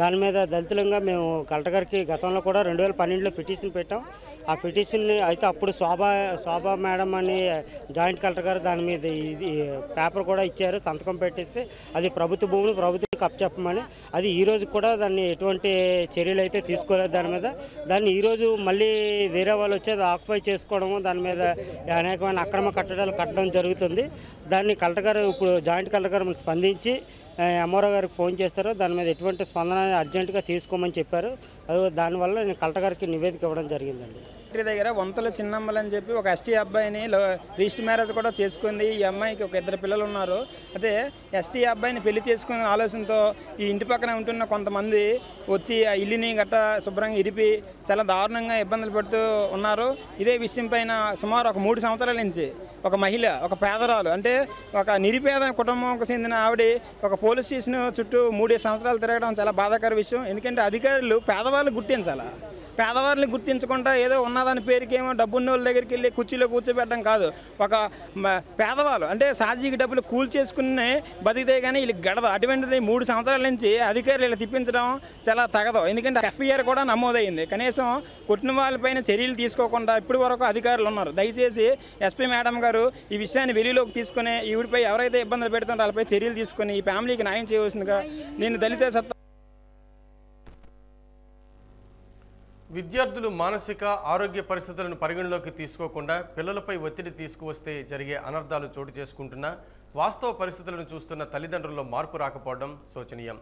దాని మీద దళితులంగా మేము కలెక్టర్ గారికి గతంలో కూడా రెండు వేల పన్నెండులో పిటిషన్ పెట్టాం. ఆ పిటిషన్ని అయితే అప్పుడు శోభా శోభా మేడం అని జాయింట్ కలెక్టర్ గారు దాని మీద ఇది పేపర్ కూడా ఇచ్చారు సంతకం పెట్టేసి అది ప్రభుత్వ భూములు ప్రభుత్వం కప్పచెప్పమని అది ఈరోజు కూడా దాన్ని ఎటువంటి చర్యలు అయితే తీసుకోలేదు దాని మీద. దాన్ని ఈరోజు మళ్ళీ వేరే వాళ్ళు వచ్చి అది ఆక్యుపై చేసుకోవడము దాని మీద అనేకమైన అక్రమ కట్టడాలు కట్టడం జరుగుతుంది. దాన్ని కలెక్టర్ గారు ఇప్పుడు జాయింట్ కలెక్టర్ గారు స్పందించి ఎంఆర్ఓ గారికి ఫోన్ చేస్తారు. దాని మీద ఎటువంటి స్పందన అర్జెంటుగా తీసుకోమని చెప్పారు. దానివల్ల నేను కలెక్టర్ గారికి నివేదిక ఇవ్వడం జరిగిందండి. ఫ్యాక్టరీ దగ్గర వంతల చిన్నమ్మలు అని చెప్పి ఒక ఎస్టీ అబ్బాయిని రిజిస్టర్ మ్యారేజ్ కూడా చేసుకుంది. ఈ అమ్మాయికి ఒక ఇద్దరు పిల్లలు ఉన్నారు. అయితే ఎస్టీ అబ్బాయిని పెళ్ళి చేసుకునే ఆలోచనతో ఈ ఇంటి పక్కన ఉంటున్న కొంతమంది వచ్చి ఆ ఇల్లుని గట్ట శుభ్రంగా ఇరిపి చాలా దారుణంగా ఇబ్బందులు పెడుతూ ఉన్నారు. ఇదే విషయం పైన సుమారు ఒక మూడు సంవత్సరాల నుంచి ఒక మహిళ ఒక పేదరాలు అంటే ఒక నిరుపేద కుటుంబంకు చెందిన ఆవిడ ఒక పోలీస్ స్టేషన్ చుట్టూ మూడు సంవత్సరాలు తిరగడం చాలా బాధాకర విషయం. ఎందుకంటే అధికారులు పేదవాళ్ళు గుర్తించాలా? పేదవారిని గుర్తించకుండా ఏదో ఉన్నదాని పేరుకేమో డబ్బున్న వాళ్ళ దగ్గరికి వెళ్ళి కుర్చీలో కూర్చోబెట్టడం కాదు. ఒక పేదవాళ్ళు అంటే సాజీకి డబ్బులు కూల్ చేసుకుని బతికితే కానీ వీళ్ళకి గడదు అటువంటిది మూడు సంవత్సరాల నుంచి అధికారులు ఇలా తిప్పించడం చాలా తగదు. ఎందుకంటే ఎఫ్ఐఆర్ కూడా నమోదైంది కనీసం కొట్టిన వాళ్ళపైన చర్యలు తీసుకోకుండా ఇప్పటి వరకు అధికారులు ఉన్నారు. దయచేసి ఎస్పీ మేడం గారు ఈ విషయాన్ని వెలుగులోకి తీసుకుని ఈవిడిపై ఎవరైతే ఇబ్బందులు పెడుతున్నారో వాళ్ళపై చర్యలు తీసుకుని ఈ ఫ్యామిలీకి న్యాయం చేయవలసిందిగా నేను దళిత సత్తా విద్యార్థులు మానసిక ఆరోగ్య పరిస్థితులను పరిగణలోకి తీసుకోకుండా పిల్లలపై ఒత్తిడి తీసుకువస్తే జరిగే అనర్థాలు చోటు చేసుకుంటున్న వాస్తవ పరిస్థితులను చూస్తున్న తల్లిదండ్రుల్లో మార్పు రాకపోవడం శోచనీయం.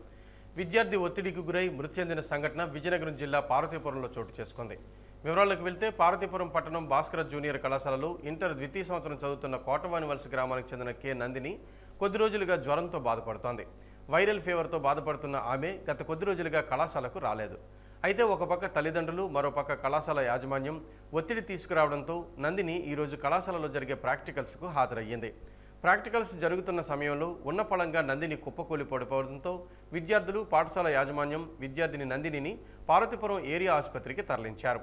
విద్యార్థి ఒత్తిడికి గురై మృతి చెందిన సంఘటన విజయనగరం జిల్లా పార్వతీపురంలో చోటు చేసుకుంది. వివరాలకు వెళ్తే పార్వతీపురం పట్టణం భాస్కర జూనియర్ కళాశాలలో ఇంటర్ ద్వితీయ సంవత్సరం చదువుతున్న కోటవాని వలస గ్రామానికి చెందిన కె. నందిని కొద్ది రోజులుగా జ్వరంతో బాధపడుతోంది. వైరల్ ఫీవర్తో బాధపడుతున్న ఆమె గత కొద్ది రోజులుగా కళాశాలకు రాలేదు. అయితే ఒక పక్క తల్లిదండ్రులు మరోపక్క కళాశాల యాజమాన్యం ఒత్తిడి తీసుకురావడంతో నందిని ఈరోజు కళాశాలలో జరిగే ప్రాక్టికల్స్కు హాజరయ్యింది. ప్రాక్టికల్స్ జరుగుతున్న సమయంలో ఉన్నపళంగా నందిని కుప్పకూలి పడిపోవడంతో విద్యార్థులు పాఠశాల యాజమాన్యం విద్యార్థిని నందినిని పార్వతీపురం ఏరియా ఆసుపత్రికి తరలించారు.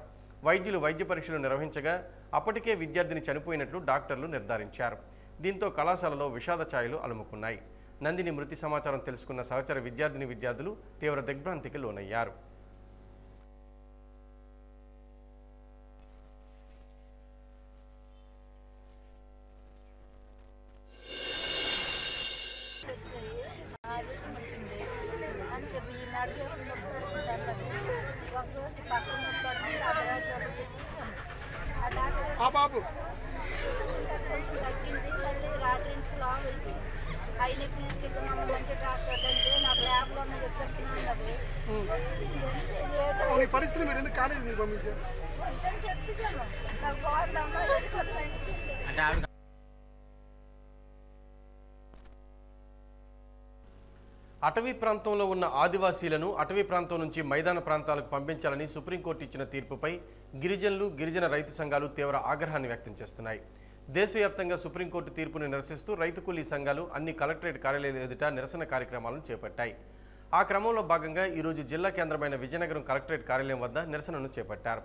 వైద్యులు వైద్య పరీక్షలు నిర్వహించగా అప్పటికే విద్యార్థిని చనిపోయినట్లు డాక్టర్లు నిర్ధారించారు. దీంతో కళాశాలలో విషాద ఛాయలు అలుముకున్నాయి. నందిని మృతి సమాచారం తెలుసుకున్న సహచర విద్యార్థిని విద్యార్థులు తీవ్ర దిగ్భ్రాంతికి లోనయ్యారు. ఈ మీరు ఎందుకు కాలేజీ ఎందుకు పంపించారు? అటవీ ప్రాంతంలో ఉన్న ఆదివాసీలను అటవీ ప్రాంతం నుంచి మైదాన ప్రాంతాలకు పంపించాలని సుప్రీంకోర్టు ఇచ్చిన తీర్పుపై గిరిజనులు గిరిజన రైతు సంఘాలు తీవ్ర ఆగ్రహాన్ని వ్యక్తం చేస్తున్నాయి. దేశవ్యాప్తంగా సుప్రీంకోర్టు తీర్పును నిరసిస్తూ రైతు కూలీ సంఘాలు అన్ని కలెక్టరేట్ కార్యాలయాల ఎదుట నిరసన కార్యక్రమాలను చేపట్టాయి. ఆ క్రమంలో భాగంగా ఈరోజు జిల్లా కేంద్రమైన విజయనగరం కలెక్టరేట్ కార్యాలయం వద్ద నిరసనను చేపట్టారు.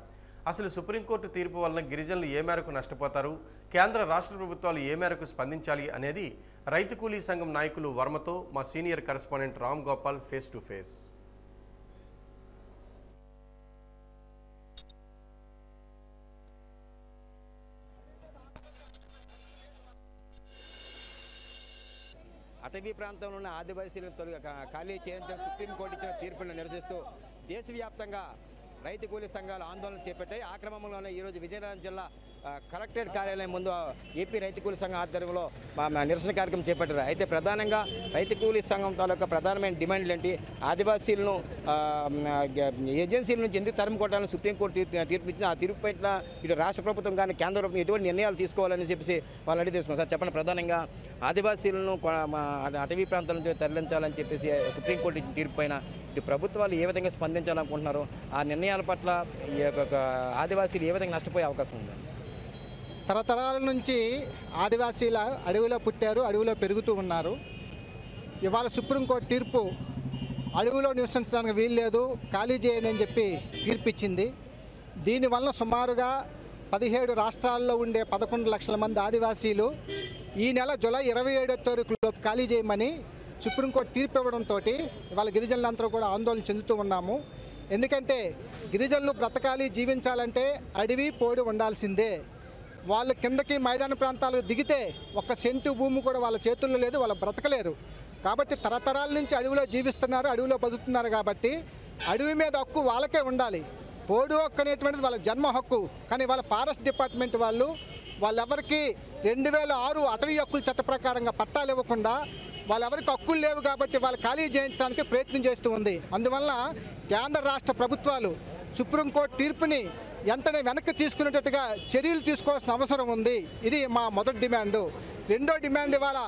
అసలు సుప్రీంకోర్టు తీర్పు వలన గిరిజనులు ఏ మేరకు నష్టపోతారు? కేంద్ర రాష్ట్ర ప్రభుత్వాలు ఏ మేరకు స్పందించాలి అనేది రైతు కూలీ సంఘం నాయకులు వర్మతో మా senior correspondent Ram Gopal face to face. అటవీ ప్రాంతంలో ఉన్న ఆదివాసీలను తొలగ ఖాళీ చేయంతో సుప్రీంకోర్టు ఇచ్చిన తీర్పులను నిరసిస్తూ దేశవ్యాప్తంగా రైతు కూలీ సంఘాలు ఆందోళన చేపట్టాయి. ఆ క్రమంలోనే ఈరోజు విజయనగరం జిల్లా కలెక్టరేట్ కార్యాలయం ముందు ఏపీ రైతు కూలీ సంఘం ఆధ్వర్యంలో మా- నిరసన కార్యక్రమం చేపట్టారు. అయితే ప్రధానంగా రైతు కూలీ సంఘం తాలూకా ప్రధానమైన డిమాండ్లు ఏంటి? ఆదివాసీలను ఏజెన్సీల నుంచి ఎందుకు తరిమి కొట్టాలని సుప్రీంకోర్టు తీర్పు తీర్పు ఆ తీర్పు పట్ల ఇటు రాష్ట్ర ప్రభుత్వం కానీ కేంద్ర ప్రభుత్వం ఎటువంటి నిర్ణయాలు తీసుకోవాలని చెప్పేసి వాళ్ళు అడిగి తీసుకున్నారు సార్ చెప్పండి ప్రధానంగా ఆదివాసీలను అటవీ ప్రాంతాల నుంచి తరలించాలని చెప్పేసి సుప్రీంకోర్టు ఇచ్చిన తీర్పు పైన ఇటు ప్రభుత్వాలు ఏ విధంగా స్పందించాలనుకుంటున్నారో? ఆ నిర్ణయాల పట్ల ఈ యొక్క ఆదివాసీలు ఏ విధంగా నష్టపోయే అవకాశం ఉంది తరతరాల నుంచి ఆదివాసీల అడవిలో పుట్టారు అడవిలో పెరుగుతూ ఉన్నారు. ఇవాళ సుప్రీంకోర్టు తీర్పు అడవిలో నివసించడానికి వీల్లేదు ఖాళీ చేయని అని చెప్పి తీర్పిచ్చింది. దీనివల్ల సుమారుగా పదిహేడు రాష్ట్రాల్లో ఉండే పదకొండు లక్షల మంది ఆదివాసీలు ఈ నెల జూలై ఇరవై ఏడో తారీఖులో ఖాళీ చేయమని సుప్రీంకోర్టు తీర్పు ఇవ్వడంతో ఇవాళ గిరిజనులందరూ కూడా ఆందోళన చెందుతూ ఉన్నాము. ఎందుకంటే గిరిజనులు బ్రతకాలి జీవించాలంటే అడవి పోడి ఉండాల్సిందే. వాళ్ళు కిందకి మైదాన ప్రాంతాలకు దిగితే ఒక్క సెంటు భూమి కూడా వాళ్ళ చేతుల్లో లేదు వాళ్ళు బ్రతకలేరు. కాబట్టి తరతరాల నుంచి అడవిలో జీవిస్తున్నారు అడవిలో బతుకుతున్నారు కాబట్టి అడవి మీద హక్కు వాళ్ళకే ఉండాలి. పోడు హక్కు అనేటువంటిది వాళ్ళ జన్మ హక్కు. కానీ వాళ్ళ ఫారెస్ట్ డిపార్ట్మెంట్ వాళ్ళు వాళ్ళెవరికి రెండు వేల ఆరు అటవీ హక్కుల చట్ట ప్రకారంగా పట్టాలు ఇవ్వకుండా వాళ్ళెవరికి హక్కులు లేవు కాబట్టి వాళ్ళు ఖాళీ చేయించడానికి ప్రయత్నం చేస్తూ ఉంది. అందువల్ల కేంద్ర రాష్ట్ర ప్రభుత్వాలు సుప్రీంకోర్టు తీర్పుని వెంటనే వెనక్కి తీసుకునేటట్టుగా చర్యలు తీసుకోవాల్సిన అవసరం ఉంది. ఇది మా మొదటి డిమాండు. రెండో డిమాండ్ ఇవాళ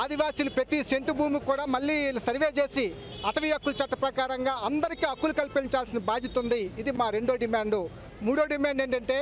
ఆదివాసీలు ప్రతి సెంటు భూమి కూడా మళ్ళీ వీళ్ళు సర్వే చేసి అటవీ హక్కుల చట్ట ప్రకారంగా అందరికీ హక్కులు కల్పించాల్సిన బాధ్యత ఉంది. ఇది మా రెండో డిమాండు. మూడో డిమాండ్ ఏంటంటే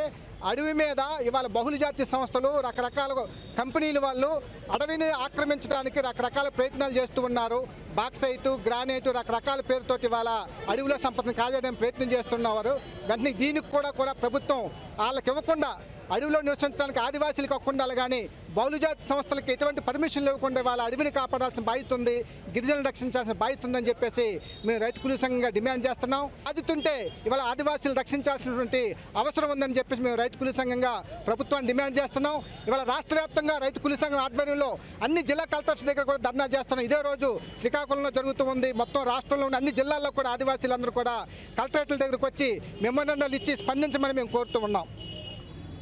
అడవి మీద ఇవాళ బహుళజాతి సంస్థలు రకరకాల కంపెనీలు వాళ్ళు అడవిని ఆక్రమించడానికి రకరకాల ప్రయత్నాలు చేస్తూ ఉన్నారు. బాక్సైటు గ్రానైటు రకరకాల పేరుతోటి ఇవాళ అడవిలో సంపదను కాజేయడానికి ప్రయత్నం చేస్తున్నారు వెంటనే దీనికి కూడా కూడా ప్రభుత్వం వాళ్ళకి ఇవ్వకుండా అడవిలో నివసించడానికి ఆదివాసీలకు కాకుండా కానీ బౌలుజాతి సంస్థలకు ఎటువంటి పర్మిషన్ లేకుండా వాళ్ళ అడవిని కాపాడాల్సిన బాధ్యత ఉంది. గిరిజనులు రక్షించాల్సిన బాధ్యత ఉందని చెప్పేసి మేము రైతు కూలీ సంఘంగా డిమాండ్ చేస్తున్నాం. బాధ్యతుంటే ఇవాళ ఆదివాసీలు రక్షించాల్సినటువంటి అవసరం ఉందని చెప్పేసి మేము రైతు కూలీ సంఘంగా ప్రభుత్వాన్ని డిమాండ్ చేస్తున్నాం. ఇవాళ రాష్ట్ర వ్యాప్తంగా రైతు కూలీ సంఘం ఆధ్వర్యంలో అన్ని జిల్లా కలెక్టర్స్ దగ్గర కూడా ధర్నా చేస్తున్నాం. ఇదే రోజు శ్రీకాకుళంలో జరుగుతూ ఉంది. మొత్తం రాష్ట్రంలో ఉన్న అన్ని జిల్లాల్లో కూడా ఆదివాసీలందరూ కూడా కలెక్టరేట్ల దగ్గరకు వచ్చి మెమోరాండాలు ఇచ్చి స్పందించమని మేము కోరుతూ ఉన్నాం.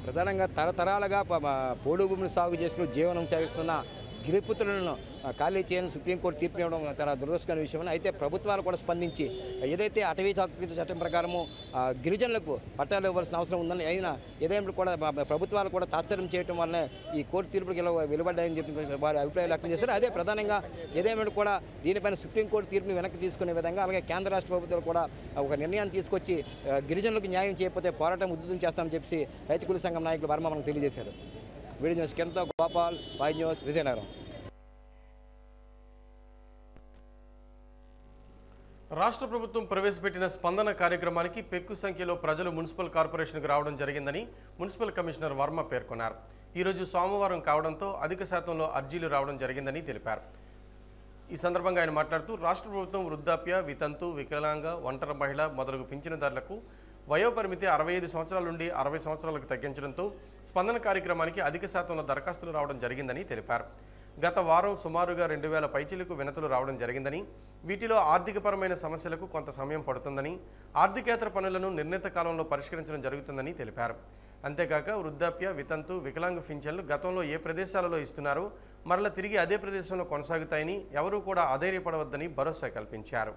ప్రధానంగా తరతరాలుగా పోడు భూమిని సాగు చేస్తూ జీవనం సాగిస్తున్న గిరిపుత్రులను ఖాళీ చేయని సుప్రీంకోర్టు తీర్పు ఇవ్వడం చాలా దురదృష్టకర విషయం అయితే ప్రభుత్వాలు కూడా స్పందించి ఏదైతే అటవీ హక్కు చట్టం ప్రకారము గిరిజనులకు పట్టాలు ఇవ్వాల్సిన అవసరం ఉందని అయినా ఏదైనా కూడా ప్రభుత్వాలు కూడా తాత్సర్యం చేయడం వల్లనే ఈ కోర్టు తీర్పుకి వెలువడ్డాయని చెప్పి వారి అభిప్రాయాలు వ్యక్తం చేశారు. అదే ప్రధానంగా ఏదేమైనా కూడా దీనిపైన సుప్రీంకోర్టు తీర్పుని వెనక్కి తీసుకునే విధంగా అలాగే కేంద్ర రాష్ట్ర ప్రభుత్వాలు కూడా ఒక నిర్ణయాన్ని తీసుకొచ్చి గిరిజనులకు న్యాయం చేయకపోతే పోరాటం ఉద్ధృతం చేస్తామని చెప్పి రైతు కూలీ సంఘం నాయకులు వర్మ మనకు తెలియజేశారు. వీడి న్యూస్ కెంతో గోపాల్ వాయి న్యూస్ విజయనగరం. రాష్ట్ర ప్రభుత్వం ప్రవేశపెట్టిన స్పందన కార్యక్రమానికి పెక్కు సంఖ్యలో ప్రజలు మున్సిపల్ కార్పొరేషన్కు రావడం జరిగిందని మున్సిపల్ కమిషనర్ వర్మ పేర్కొన్నారు. ఈరోజు సోమవారం కావడంతో అధిక శాతంలో అర్జీలు రావడం జరిగిందని తెలిపారు. ఈ సందర్భంగా ఆయన మాట్లాడుతూ రాష్ట్ర ప్రభుత్వం వృద్ధాప్య వితంతు వికలాంగ ఒంటరి మహిళ మొదలగు పింఛనదారులకు వయోపరిమితి అరవై ఐదు సంవత్సరాల నుండి అరవై సంవత్సరాలకు తగ్గించడంతో స్పందన కార్యక్రమానికి అధిక శాతంలో దరఖాస్తులు రావడం జరిగిందని తెలిపారు. గత వారం సుమారుగా రెండు వేల పైచీలకు వినతులు రావడం జరిగిందని వీటిలో ఆర్థికపరమైన సమస్యలకు కొంత సమయం పడుతుందని ఆర్థికేతర పనులను నిర్ణీత కాలంలో పరిష్కరించడం జరుగుతుందని తెలిపారు. అంతేకాక వృద్ధాప్య వితంతు వికలాంగ పింఛన్లు గతంలో ఏ ప్రదేశాలలో ఇస్తున్నారో మరల తిరిగి అదే ప్రదేశంలో కొనసాగుతాయని ఎవరూ కూడా అధైర్యపడవద్దని భరోసా కల్పించారు.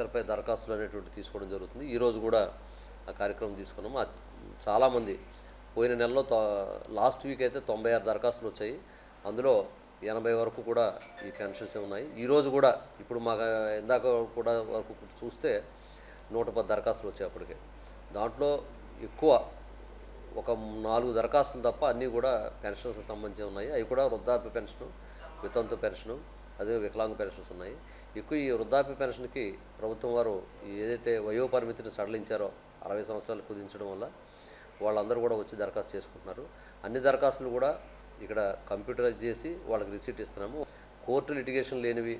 ఆఫీసర్పై దరఖాస్తులు అనేటువంటి తీసుకోవడం జరుగుతుంది. ఈరోజు కూడా ఆ కార్యక్రమం తీసుకున్నాము. చాలామంది పోయిన నెలలో లాస్ట్ వీక్ అయితే తొంభై ఆరు దరఖాస్తులు వచ్చాయి. అందులో ఎనభై వరకు కూడా ఈ పెన్షన్స్ ఉన్నాయి. ఈరోజు కూడా ఇప్పుడు మాకు ఇందాక కూడా వరకు చూస్తే నూట పది దరఖాస్తులు వచ్చాయి అప్పటికే. దాంట్లో ఎక్కువ ఒక నాలుగు దరఖాస్తులు తప్ప అన్నీ కూడా పెన్షన్స్ సంబంధించి ఉన్నాయి. అవి కూడా వృద్ధాప్య పెన్షను వితంతు పెన్షను అదే వికలాంగ పెన్షన్స్ ఉన్నాయి. ఎక్కువ ఈ వృద్ధాప్య పెన్షన్కి ప్రభుత్వం వారు ఏదైతే వయో పరిమితిని సడలించారో అరవై సంవత్సరాలు కుదించడం వల్ల వాళ్ళందరూ కూడా వచ్చి దరఖాస్తు చేసుకుంటున్నారు. అన్ని దరఖాస్తులు కూడా ఇక్కడ కంప్యూటరైజ్ చేసి వాళ్ళకి రిసీట్ ఇస్తున్నాము. కోర్టు లిటిగేషన్ లేనివి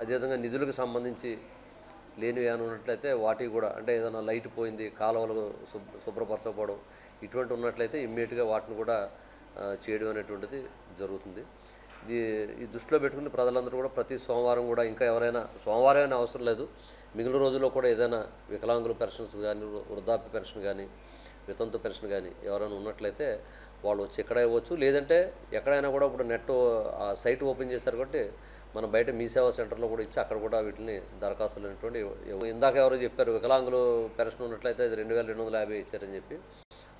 అదేవిధంగా నిధులకు సంబంధించి లేనివి ఏమైనా ఉన్నట్లయితే వాటికి కూడా అంటే ఏదైనా లైట్ పోయింది కాలువలు శుభ్ర శుభ్రపరచకపోవడం ఇటువంటి ఉన్నట్లయితే ఇమ్మీడియట్గా వాటిని కూడా చేయడం అనేటువంటిది జరుగుతుంది. ఈ దృష్టిలో పెట్టుకుని ప్రజలందరూ కూడా ప్రతి సోమవారం కూడా ఇంకా ఎవరైనా సోమవారం అయినా అవసరం లేదు. మిగిలిన రోజుల్లో కూడా ఏదైనా వికలాంగుల పెన్షన్స్ కానీ వృద్ధాప్య పెన్షన్ కానీ వితంతు పెన్షన్ కానీ ఎవరైనా ఉన్నట్లయితే వాళ్ళు వచ్చి ఎక్కడ ఇవ్వచ్చు. లేదంటే ఎక్కడైనా కూడా ఇప్పుడు నెట్ ఆ సైట్ ఓపెన్ చేశారు కాబట్టి మనం బయట మీ సేవా సెంటర్లో కూడా ఇచ్చి అక్కడ కూడా వీటిని దరఖాస్తులు అనేటువంటి ఇందాక ఎవరో చెప్పారు వికలాంగులు పెన్షన్ ఉన్నట్లయితే అది రెండు వేల రెండు వందల యాభై ఇచ్చారని చెప్పి.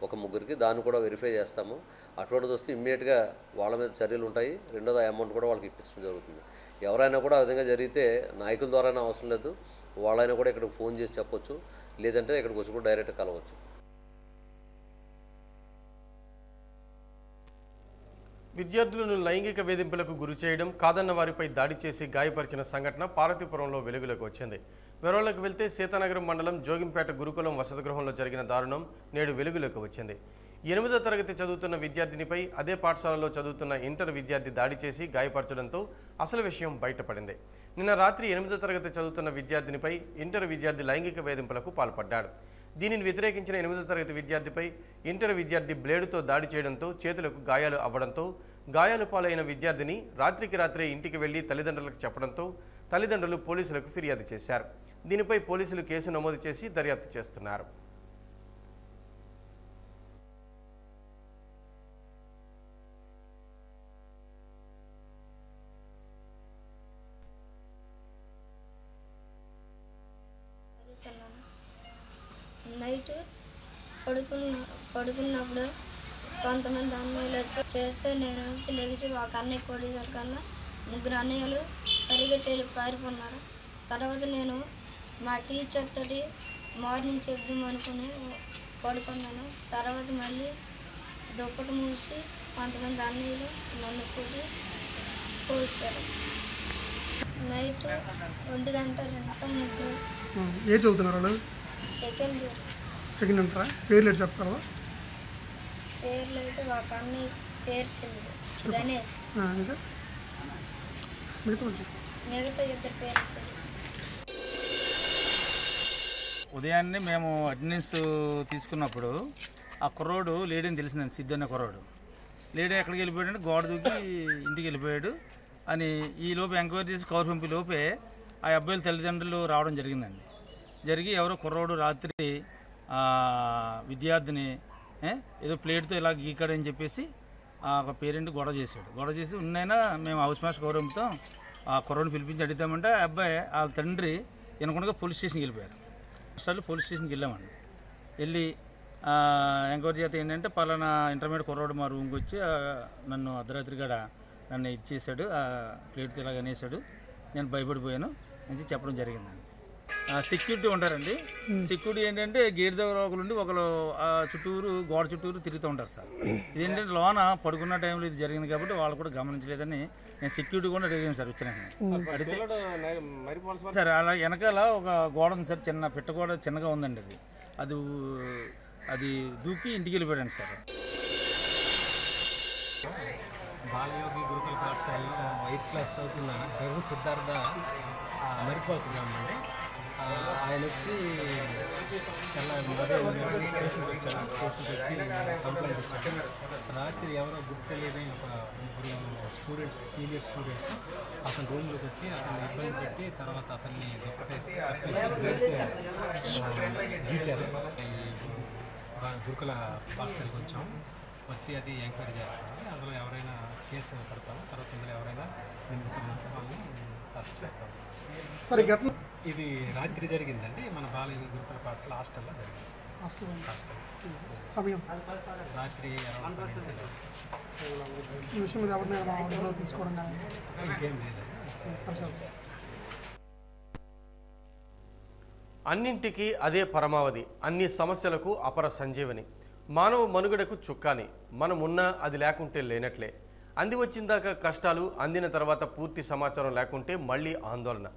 ఒక ముగ్గురికి దాన్ని కూడా వెరిఫై చేస్తాము. అటువంటిది వస్తే ఇమ్మీడియట్గా వాళ్ళ మీద చర్యలు ఉంటాయి. రెండోది అమౌంట్ కూడా వాళ్ళకి ఇప్పించడం జరుగుతుంది. ఎవరైనా కూడా ఆ విధంగా జరిగితే నాయకుల ద్వారానే అవసరం లేదు. వాళ్ళైనా కూడా ఇక్కడికి ఫోన్ చేసి చెప్పొచ్చు. లేదంటే ఇక్కడికి వచ్చి కూడా డైరెక్ట్ కలవచ్చు. విద్యార్థులను లైంగిక వేధింపులకు గురి చేయడం కాదన్న వారిపై దాడి చేసి గాయపరిచిన సంఘటన పార్వతీపురంలో వెలుగులోకి వచ్చింది. వివరాలకు వెళ్తే సీతానగరం మండలం జోగింపేట గురుకులం వసతి గృహంలో జరిగిన దారుణం నేడు వెలుగులోకి వచ్చింది. ఎనిమిదో తరగతి చదువుతున్న విద్యార్థినిపై అదే పాఠశాలలో చదువుతున్న ఇంటర్ విద్యార్థి దాడి చేసి గాయపరచడంతో అసలు విషయం బయటపడింది. నిన్న రాత్రి ఎనిమిదో తరగతి చదువుతున్న విద్యార్థినిపై ఇంటర్ విద్యార్థి లైంగిక వేధింపులకు పాల్పడ్డాడు. దీనిని వ్యతిరేకించిన ఎనిమిదో తరగతి విద్యార్థిపై ఇంటర్ విద్యార్థి బ్లేడుతో దాడి చేయడంతో చేతులకు గాయాలు అవ్వడంతో గాయాలు పాలైన విద్యార్థిని రాత్రికి రాత్రే ఇంటికి వెళ్ళి తల్లిదండ్రులకు చెప్పడంతో తల్లిదండ్రులు పోలీసులకు ఫిర్యాదు చేశారు. దీనిపై పోలీసులు కేసు నమోదు చేసి దర్యాప్తు చేస్తున్నారు. నైట్ పడుకున్న పడుకున్నప్పుడు కొంతమంది అన్నయ్యలు వచ్చి చేస్తే నేను వచ్చి లెగిసి ఒక అన్నయ్య కొడేసరికల్లా ముగ్గురు అన్నయ్యలు పరిగెట్టి వెళ్ళి పారిపోన్నారు. తర్వాత నేను మా టీచర్ తోటి మార్నింగ్ చెప్దాం అనుకుని పడుకున్నాను. తర్వాత మళ్ళీ దుప్పటి మూసి కొంతమంది అన్నయ్యలు నన్ను కొట్టి పోసారు. నైట్ ఒంటి గంట రెండు ముగ్గురు ఏ చదువుతున్నారు వాళ్ళు సెకండ్ ఇయర్ సెకండ్ అంటారా? పేర్లు ఏంటి చెప్తారా పేర్లు అయితే ఒక అన్నయ్య పేరు తెలుసు గణేష్. మిగతా ఉదయాన్నే మేము అటెండెన్స్ తీసుకున్నప్పుడు ఆ కుర్రోడు లేడని తెలిసిందండి సిద్ధు అనే కుర్రోడు. లేడీ ఎక్కడికి వెళ్ళిపోయాడంటే గోడ దూకి ఇంటికి వెళ్ళిపోయాడు అని ఈ లోపు ఎంక్వైరీ చేసి కవర్ పంపి లోపే ఆ అబ్బాయిల తల్లిదండ్రులు రావడం జరిగిందండి. జరిగి ఎవరో కుర్రోడు రాత్రి విద్యార్థిని ఏదో ప్లేట్తో ఇలా గీకాడని చెప్పేసి ఆ ఒక పేరెంట్ గొడవ చేశాడు. గొడవ చేసి ఉన్నైనా మేము హౌస్ మాస్టర్ గౌరవంతో ఆ కుర్రని పిలిపించి అడిగామంటే ఆ అబ్బాయి వాళ్ళ తండ్రి వినకుండా పోలీస్ స్టేషన్కి వెళ్ళిపోయారు. ఫస్ట్ పోలీస్ స్టేషన్కి వెళ్ళామండి. వెళ్ళి ఎంక్వైరీ చేత ఏంటంటే పలానా ఇంటర్మీడియట్ కుర్రోడు మా రూమ్కి వచ్చి నన్ను అర్ధరాత్రి గడ నన్ను ఇచ్చేసాడు ఆ ప్లేట్ ఇలాగ అనేసాడు నేను భయపడిపోయాను అని చెప్పడం జరిగిందండి. సెక్యూరిటీ ఉంటారండి. సెక్యూరిటీ ఏంటంటే గేట్ దగ్గర ఒకరు ఉండి ఒకరు ఆ చుట్టూరు గోడ చుట్టూరు తిరుగుతూ ఉంటారు సార్. ఇదేంటంటే లోన పడుకున్న టైంలో ఇది జరిగింది కాబట్టి వాళ్ళు కూడా గమనించలేదని నేను సెక్యూరిటీ కూడా అడిగాను సార్ వచ్చిన సార్ అలా వెనకాల ఒక గోడ ఉంది సార్ చిన్న పిట్ట గోడ చిన్నగా ఉందండి అది. అది అది దూకి ఇంటికి వెళ్ళిపోయాడు సార్. బాలయోగి గురుకుల పాఠశాలలో ఎయిత్ క్లాస్ చదువుతున్న రఘు సిద్ధార్థ మరిపోల్సి అండి ఆయన వచ్చి తెల్లారి స్టేషన్కి వచ్చాడు. స్టేషన్కి వచ్చి కంప్లైంట్ ఇచ్చాడు. రాత్రి ఎవరో గుర్తు తెలియని ఒక ముగ్గురు స్టూడెంట్స్ సీనియర్ స్టూడెంట్స్ అతని రూమ్లోకి వచ్చి అతన్ని ఇబ్బంది పెట్టి తర్వాత అతన్ని దుప్పటేసి కట్టేసి గురుకుల పాఠశాలకు వచ్చాం వచ్చి అది ఎంక్వైరీ చేస్తాం అందులో ఎవరైనా కేసు పెడతాము తర్వాత ఇందులో ఎవరైనా నిందితులు వాళ్ళని అరెస్ట్ చేస్తాము సరే ఘటన ఇది రాత్రి జరిగిందండి. మన బాలయ్య గురుకుల పాఠశాల హాస్టల్లో జరిగింది. సమయం. రాత్రి ఈ విషయం మీద తీసుకోవడం ఇంకేం లేదండి అన్నింటికీ అదే పరమావధి అన్ని సమస్యలకు అపర సంజీవని. మానవ మనుగడకు చుక్కాని. మనం ఉన్నా అది లేకుంటే లేనట్లే. అంది వచ్చిందాక కష్టాలు అందిన తర్వాత పూర్తి సమాచారం లేకుంటే మళ్ళీ ఆందోళన.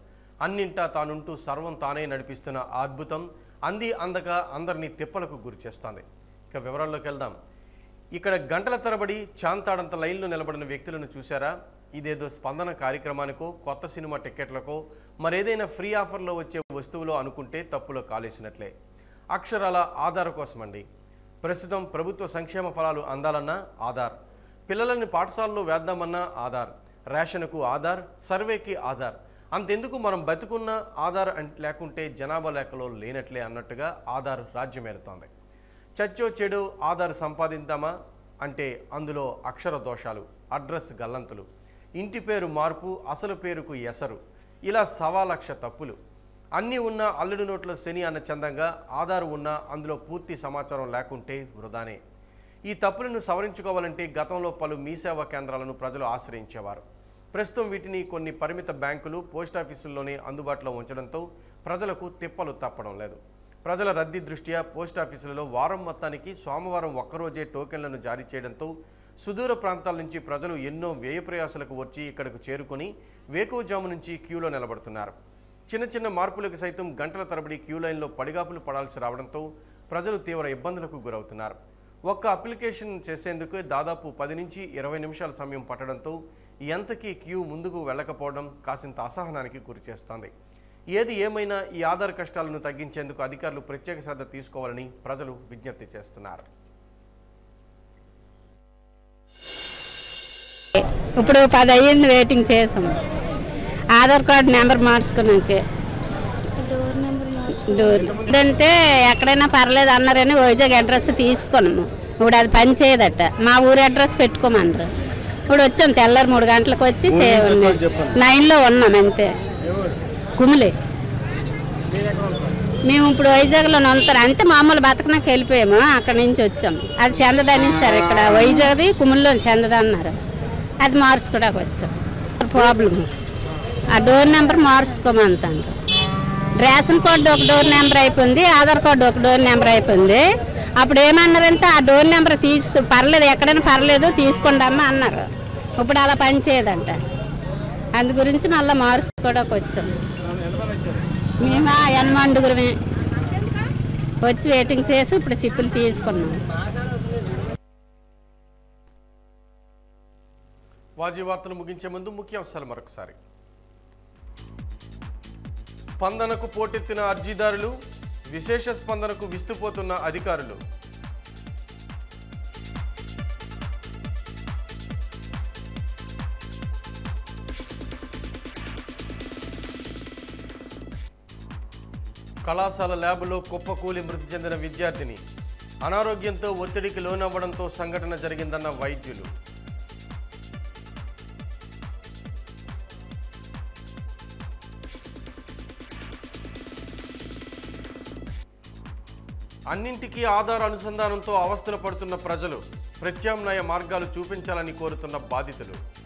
అన్నింటా తానుంటూ సర్వం తానే నడిపిస్తున్న అద్భుతం అంది అందక అందరినీ తిప్పలకు గురిచేస్తోంది ఇక వివరాల్లోకి వెళ్దాం. ఇక్కడ గంటల తరబడి చాంతాడంత లైన్లో నిలబడిన వ్యక్తులను చూశారా? ఇదేదో స్పందన కార్యక్రమానికో కొత్త సినిమా టిక్కెట్లకో మరేదైనా ఫ్రీ ఆఫర్లో వచ్చే వస్తువులో అనుకుంటే తప్పులో కాలేసినట్లే. అక్షరాల ఆధార్ కోసమండి. ప్రస్తుతం ప్రభుత్వ సంక్షేమ ఫలాలు అందాలన్నా ఆధార్. పిల్లలని పాఠశాలలో వేద్దామన్న ఆధార్ రేషన్కు ఆధార్ సర్వేకి ఆధార్. అంతెందుకు మనం బతుకున్న ఆధార్ లేకుంటే జనాభా లెక్కలో లేనట్లే అన్నట్టుగా ఆధార్ రాజ్యమేరుతోంది చచ్చో చెడు ఆధార్ సంపాదిద్దామా? అంటే అందులో అక్షర దోషాలు అడ్రస్ గల్లంతులు ఇంటి పేరు మార్పు అసలు పేరుకు ఎసరు ఇలా సవా లక్ష తప్పులు. అన్నీ ఉన్న అల్లుడి నోట్లో శని అన్న చందంగా ఆధార్ ఉన్నా అందులో పూర్తి సమాచారం లేకుంటే వృధానే. ఈ తప్పులను సవరించుకోవాలంటే గతంలో పలు మీ సేవా కేంద్రాలను ప్రజలు ఆశ్రయించేవారు. ప్రస్తుతం వీటిని కొన్ని పరిమిత బ్యాంకులు పోస్టాఫీసుల్లోనే అందుబాటులో ఉంచడంతో ప్రజలకు తిప్పలు తప్పడం లేదు. ప్రజల రద్దీ దృష్ట్యా పోస్టాఫీసులలో వారం మొత్తానికి సోమవారం ఒక్కరోజే టోకెన్లను జారీ చేయడంతో సుదూర ప్రాంతాల నుంచి ప్రజలు ఎన్నో వ్యయ ప్రయాసాలకు వచ్చి ఇక్కడకు చేరుకొని వేకువజాము నుంచి క్యూలో నిలబడుతున్నారు. చిన్న చిన్న మార్పులకు సైతం గంటల తరబడి క్యూ లైన్లో పడిగాపులు పడాల్సి రావడంతో ప్రజలు తీవ్ర ఇబ్బందులకు గురవుతున్నారు. ఒక్క అప్లికేషన్ చేసేందుకు దాదాపు పది నుంచి ఇరవై నిమిషాల సమయం పట్టడంతో ఎంతకీ క్యూ ముందుకు వెళ్ళకపోవడం కాసింత అసహనానికి గురిచేస్తోంది ఏది ఏమైనా ఈ ఆధార్ కష్టాలను తగ్గించేందుకు అధికారులు ప్రత్యేక శ్రద్ధ తీసుకోవాలని ప్రజలు విజ్ఞప్తి చేస్తున్నారు. ఇప్పుడు పది అయ్యింది వెయిటింగ్ చేసాము ఆధార్ కార్డు నెంబర్ మార్చుకున్నాకే. డోర్ అంటే ఎక్కడైనా పర్లేదు అన్నారని వైజాగ్ అడ్రస్ తీసుకున్నాము. ఇప్పుడు అది పని చేయదట. మా ఊరి అడ్రస్ పెట్టుకోమన్నారు ఇప్పుడు వచ్చాం తెల్లారి మూడు గంటలకు వచ్చి నైన్లో ఉన్నాం అంతే. కుమిలి మేము ఇప్పుడు వైజాగ్లో ఉంటారు అంతే మామూలు బతకనాకి వెళ్ళిపోయాము. అక్కడ నుంచి వచ్చాం. అది చెందదని సార్ ఇక్కడ. వైజాగ్ది కుమిలిలో చెందదన్నారు అది మార్చుకోవడానికి వచ్చాం. ప్రాబ్లం ఆ డోర్ నెంబర్ మార్చుకోమంటాను రేషన్ కార్డు ఒక డోర్ నెంబర్ అయిపోయింది ఆధార్ కార్డు ఒక డోర్ నెంబర్ అయిపోయింది. అప్పుడు ఏమన్నారంటే ఆ డోర్ నెంబర్ తీసు పర్లేదు ఎక్కడైనా పర్లేదు తీసుకుండమ్మా అన్నారు. ఇప్పుడు అలా పని చేయదంట. అందు గురించి మళ్ళీ మార్చుకోవడానికి వచ్చాం మేము ఎనమండుగురమే వచ్చి వెయిటింగ్ చేసి ఇప్పుడు సిప్పులు తీసుకున్నాం. వాజీ వార్తలు ముగించే ముందు ముఖ్యాంశాలు మరొకసారి. స్పందనకు పోటెత్తిన అర్జీదారులు విశేష స్పందనకు విస్తుపోతున్న అధికారులు. కళాశాల ల్యాబ్లో కుప్పకూలి మృతి చెందిన విద్యార్థిని. అనారోగ్యంతో ఒత్తిడికి లోనవ్వడంతో సంఘటన జరిగిందన్న వైద్యులు. అన్నింటికీ ఆధార అనుసంధానంతో అవస్థలు పడుతున్న ప్రజలు ప్రత్యామ్నాయ మార్గాలు చూపించాలని కోరుతున్న బాధితులు.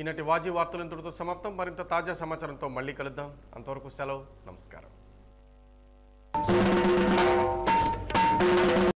ఈనాటి వాజీ వార్తలు ఇంతటితో సమాప్తం. మరింత తాజా సమాచారంతో మళ్ళీ కలుద్దాం. అంతవరకు సెలవు. నమస్కారం.